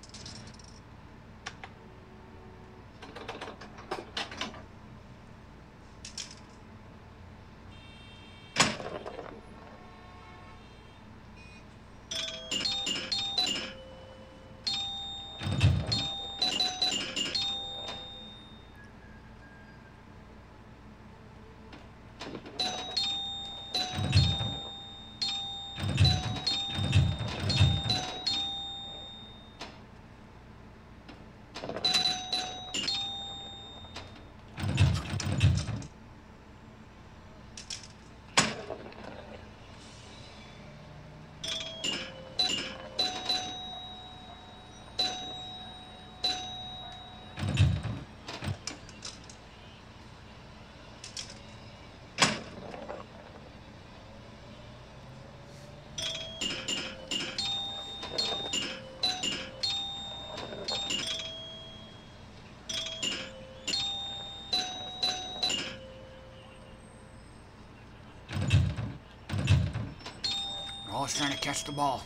The ball.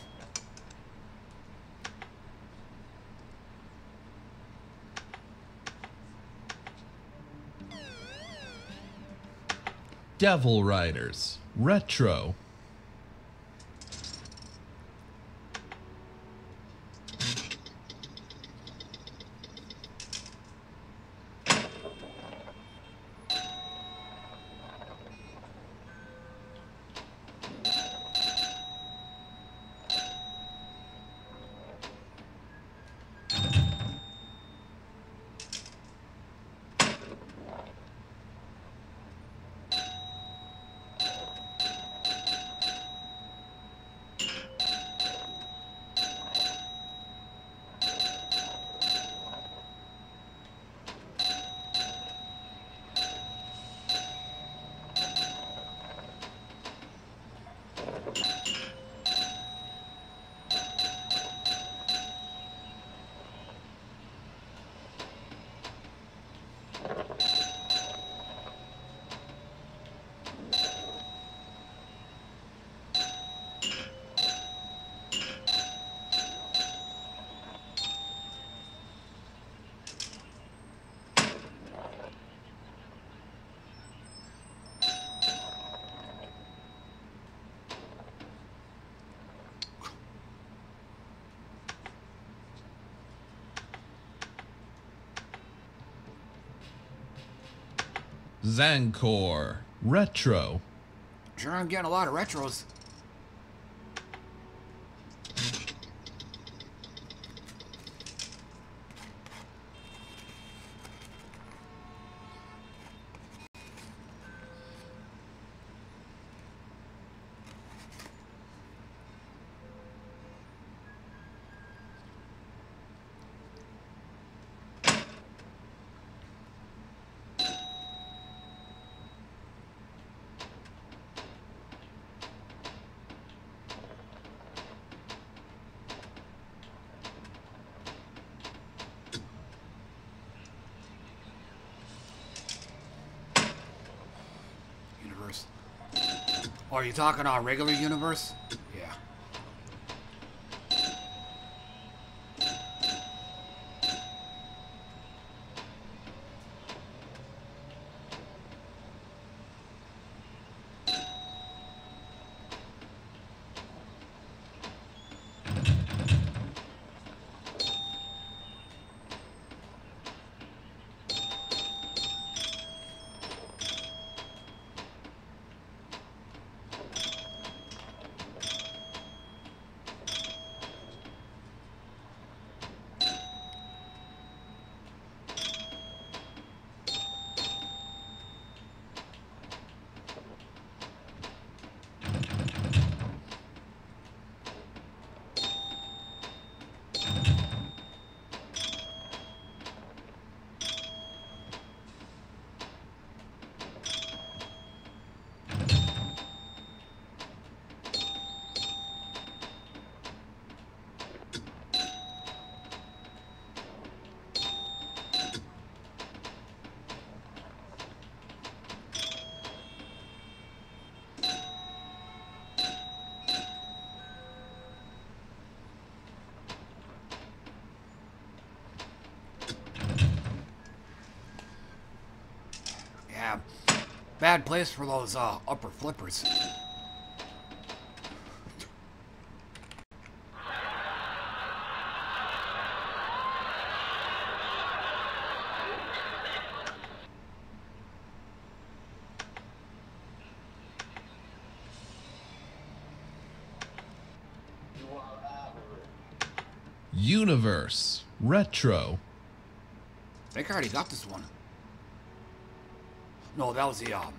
Devil Riders. Retro. Zankor. Retro. Sure, I'm getting a lot of retros. Universe. Oh, are you talking our regular universe? Yeah. Yeah. Bad place for those uh, upper flippers. Universe. Retro. I think I already got this one. No, that was the um,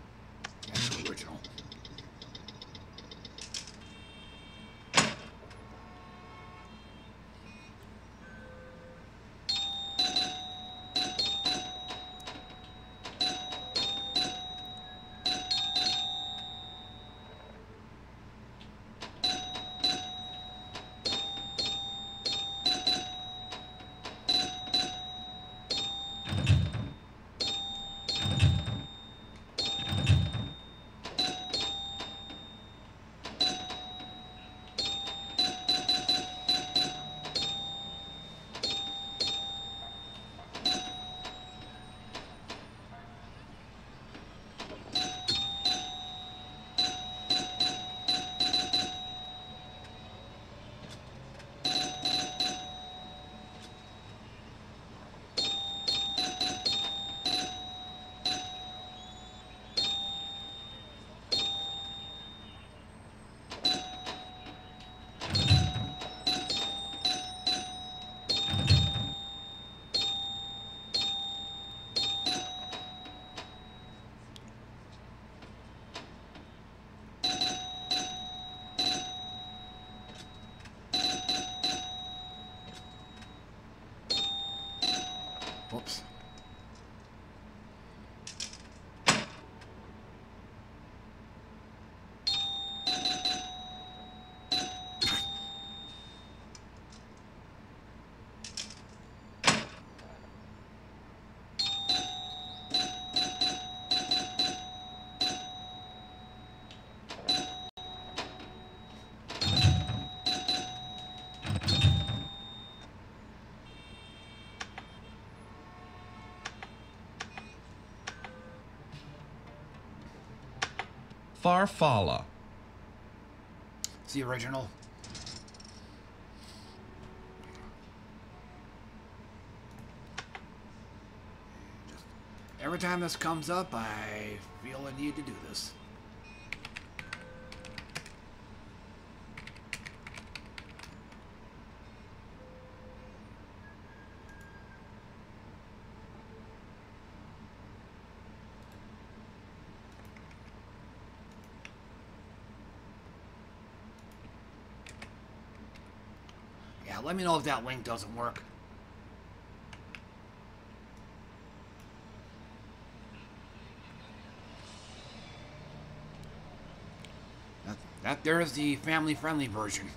Farfalla. It's the original. Every time this comes up, I feel a need to do this. Yeah, let me know if that link doesn't work. That, that there is the family-friendly version.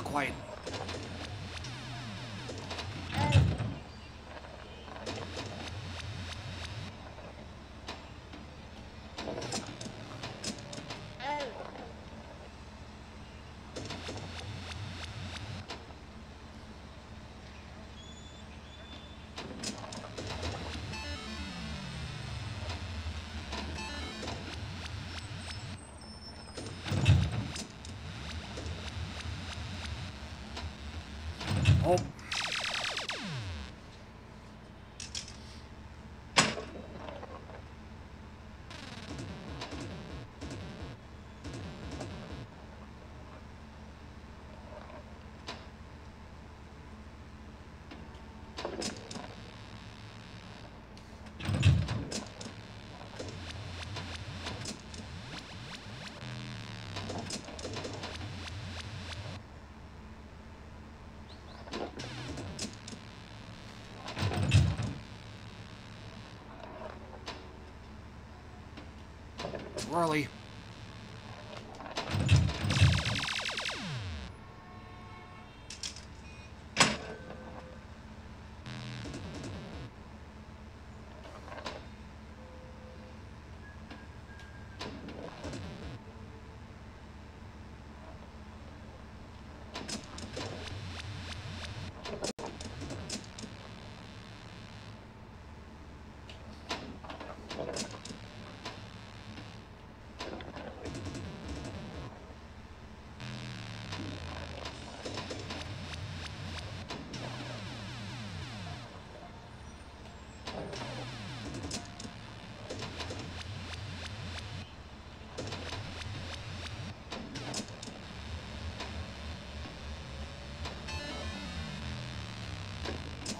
Not quite. Swirly.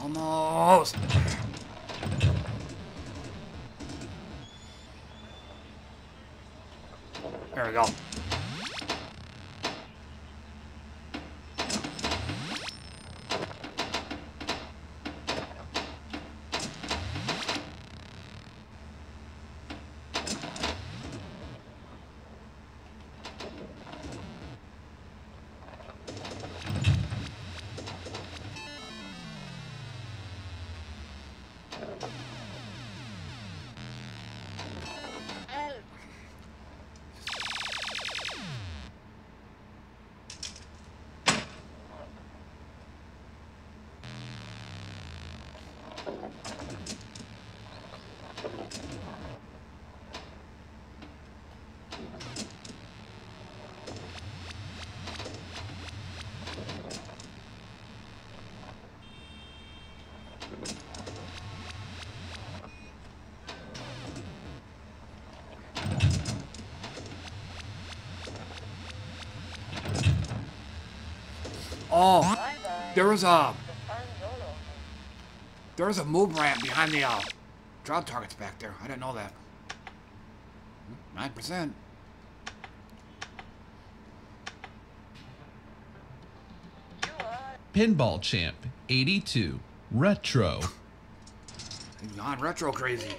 Almost. There we go. There was a there was a move ramp behind the uh, drop targets back there. I didn't know that. Nine percent. Pinball Champ 82 Retro. *laughs* Non retro crazy.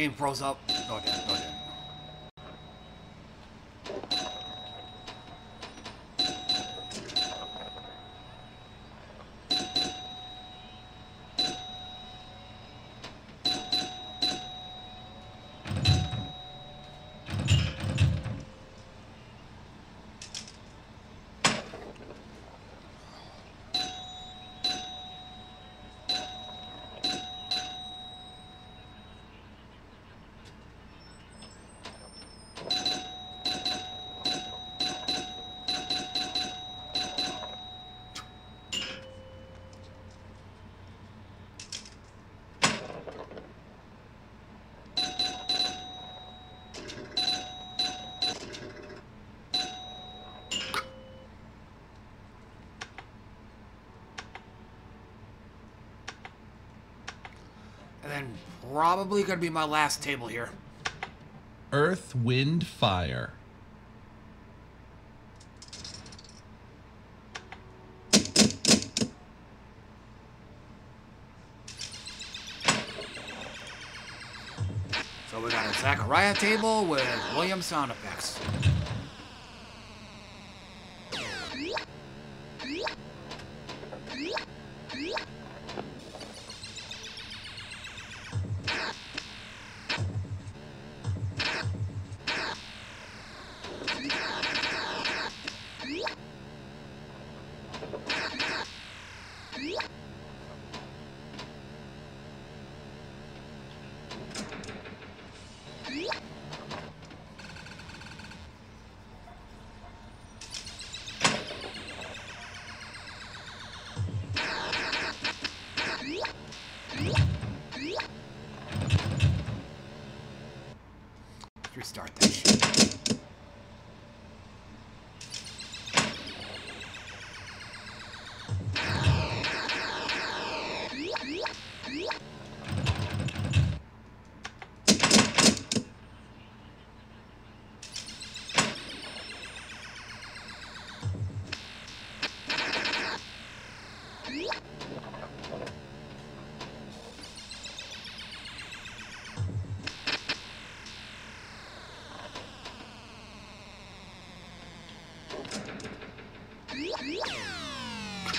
Game froze up. Go ahead, go ahead. And probably gonna be my last table here. Earth, Wind, Fire. So we got a Zaccaria table with William sound effects. Restart that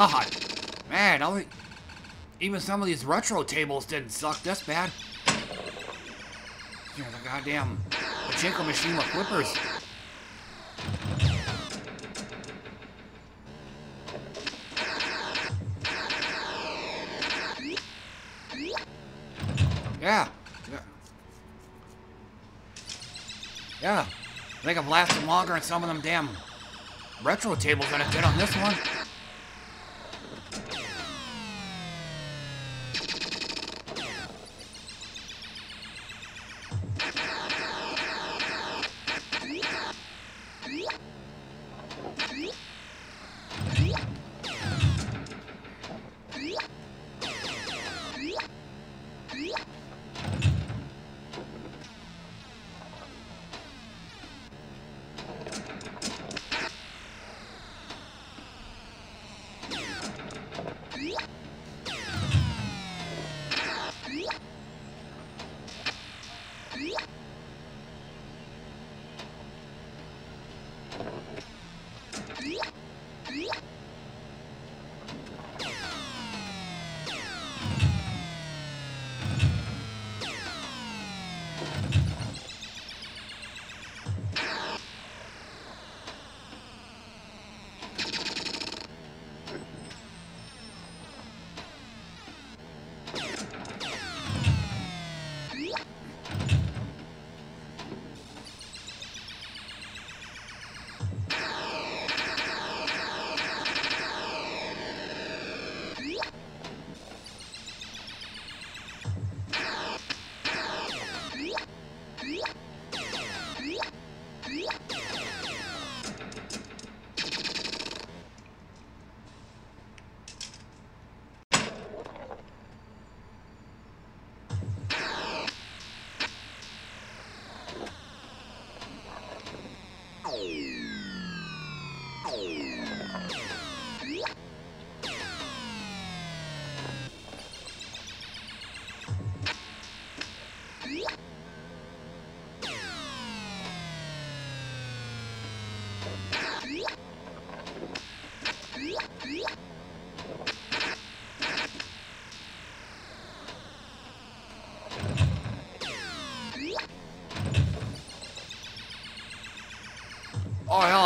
God, man, only even some of these retro tables didn't suck this bad. Yeah, the goddamn pachinko machine with flippers. Yeah. Yeah. I think I've lasted longer in some of them damn retro tables than I did on this one.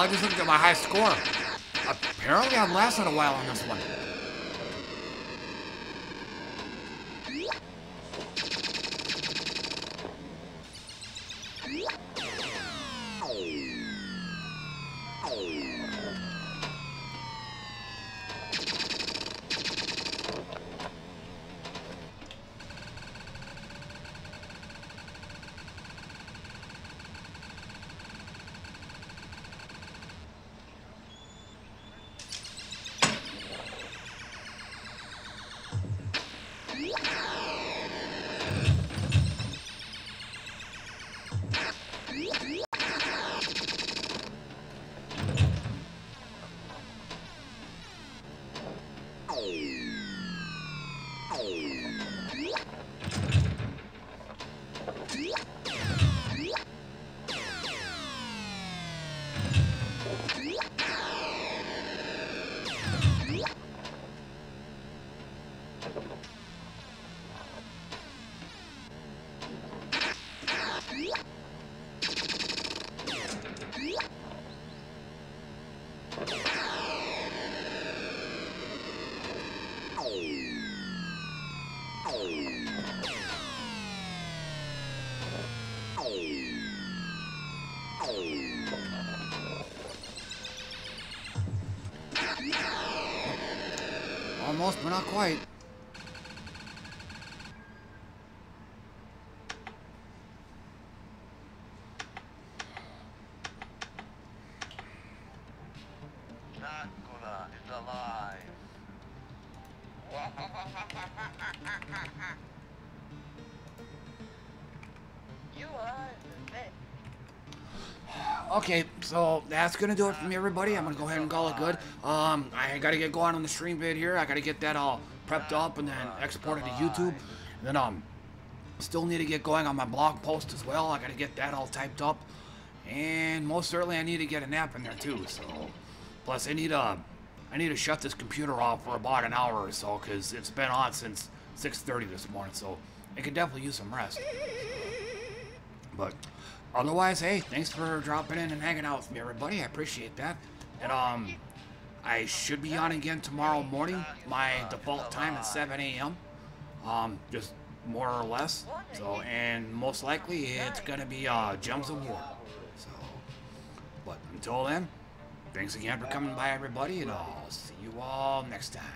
I just looked at my high score. Apparently I've lasted a while on this one. Almost, but not quite. Dracula is *laughs* alive. you are the best. Okay, so that's gonna do it for me, everybody. I'm gonna go ahead and call it good. Um, I gotta get going on the stream vid here. I gotta get that all prepped up and then exported to YouTube. And then um, still need to get going on my blog post as well. I gotta get that all typed up, and most certainly I need to get a nap in there too. So, plus I need uh, I need to shut this computer off for about an hour or so because it's been on since 6:30 this morning. So it could definitely use some rest. But otherwise, hey, thanks for dropping in and hanging out with me, everybody. I appreciate that. And um, I should be on again tomorrow morning. My default time is 7 a.m. Um, just more or less. So, and most likely it's gonna be uh, Gems of War. So, but until then, thanks again for coming by, everybody, and I'll see you all next time.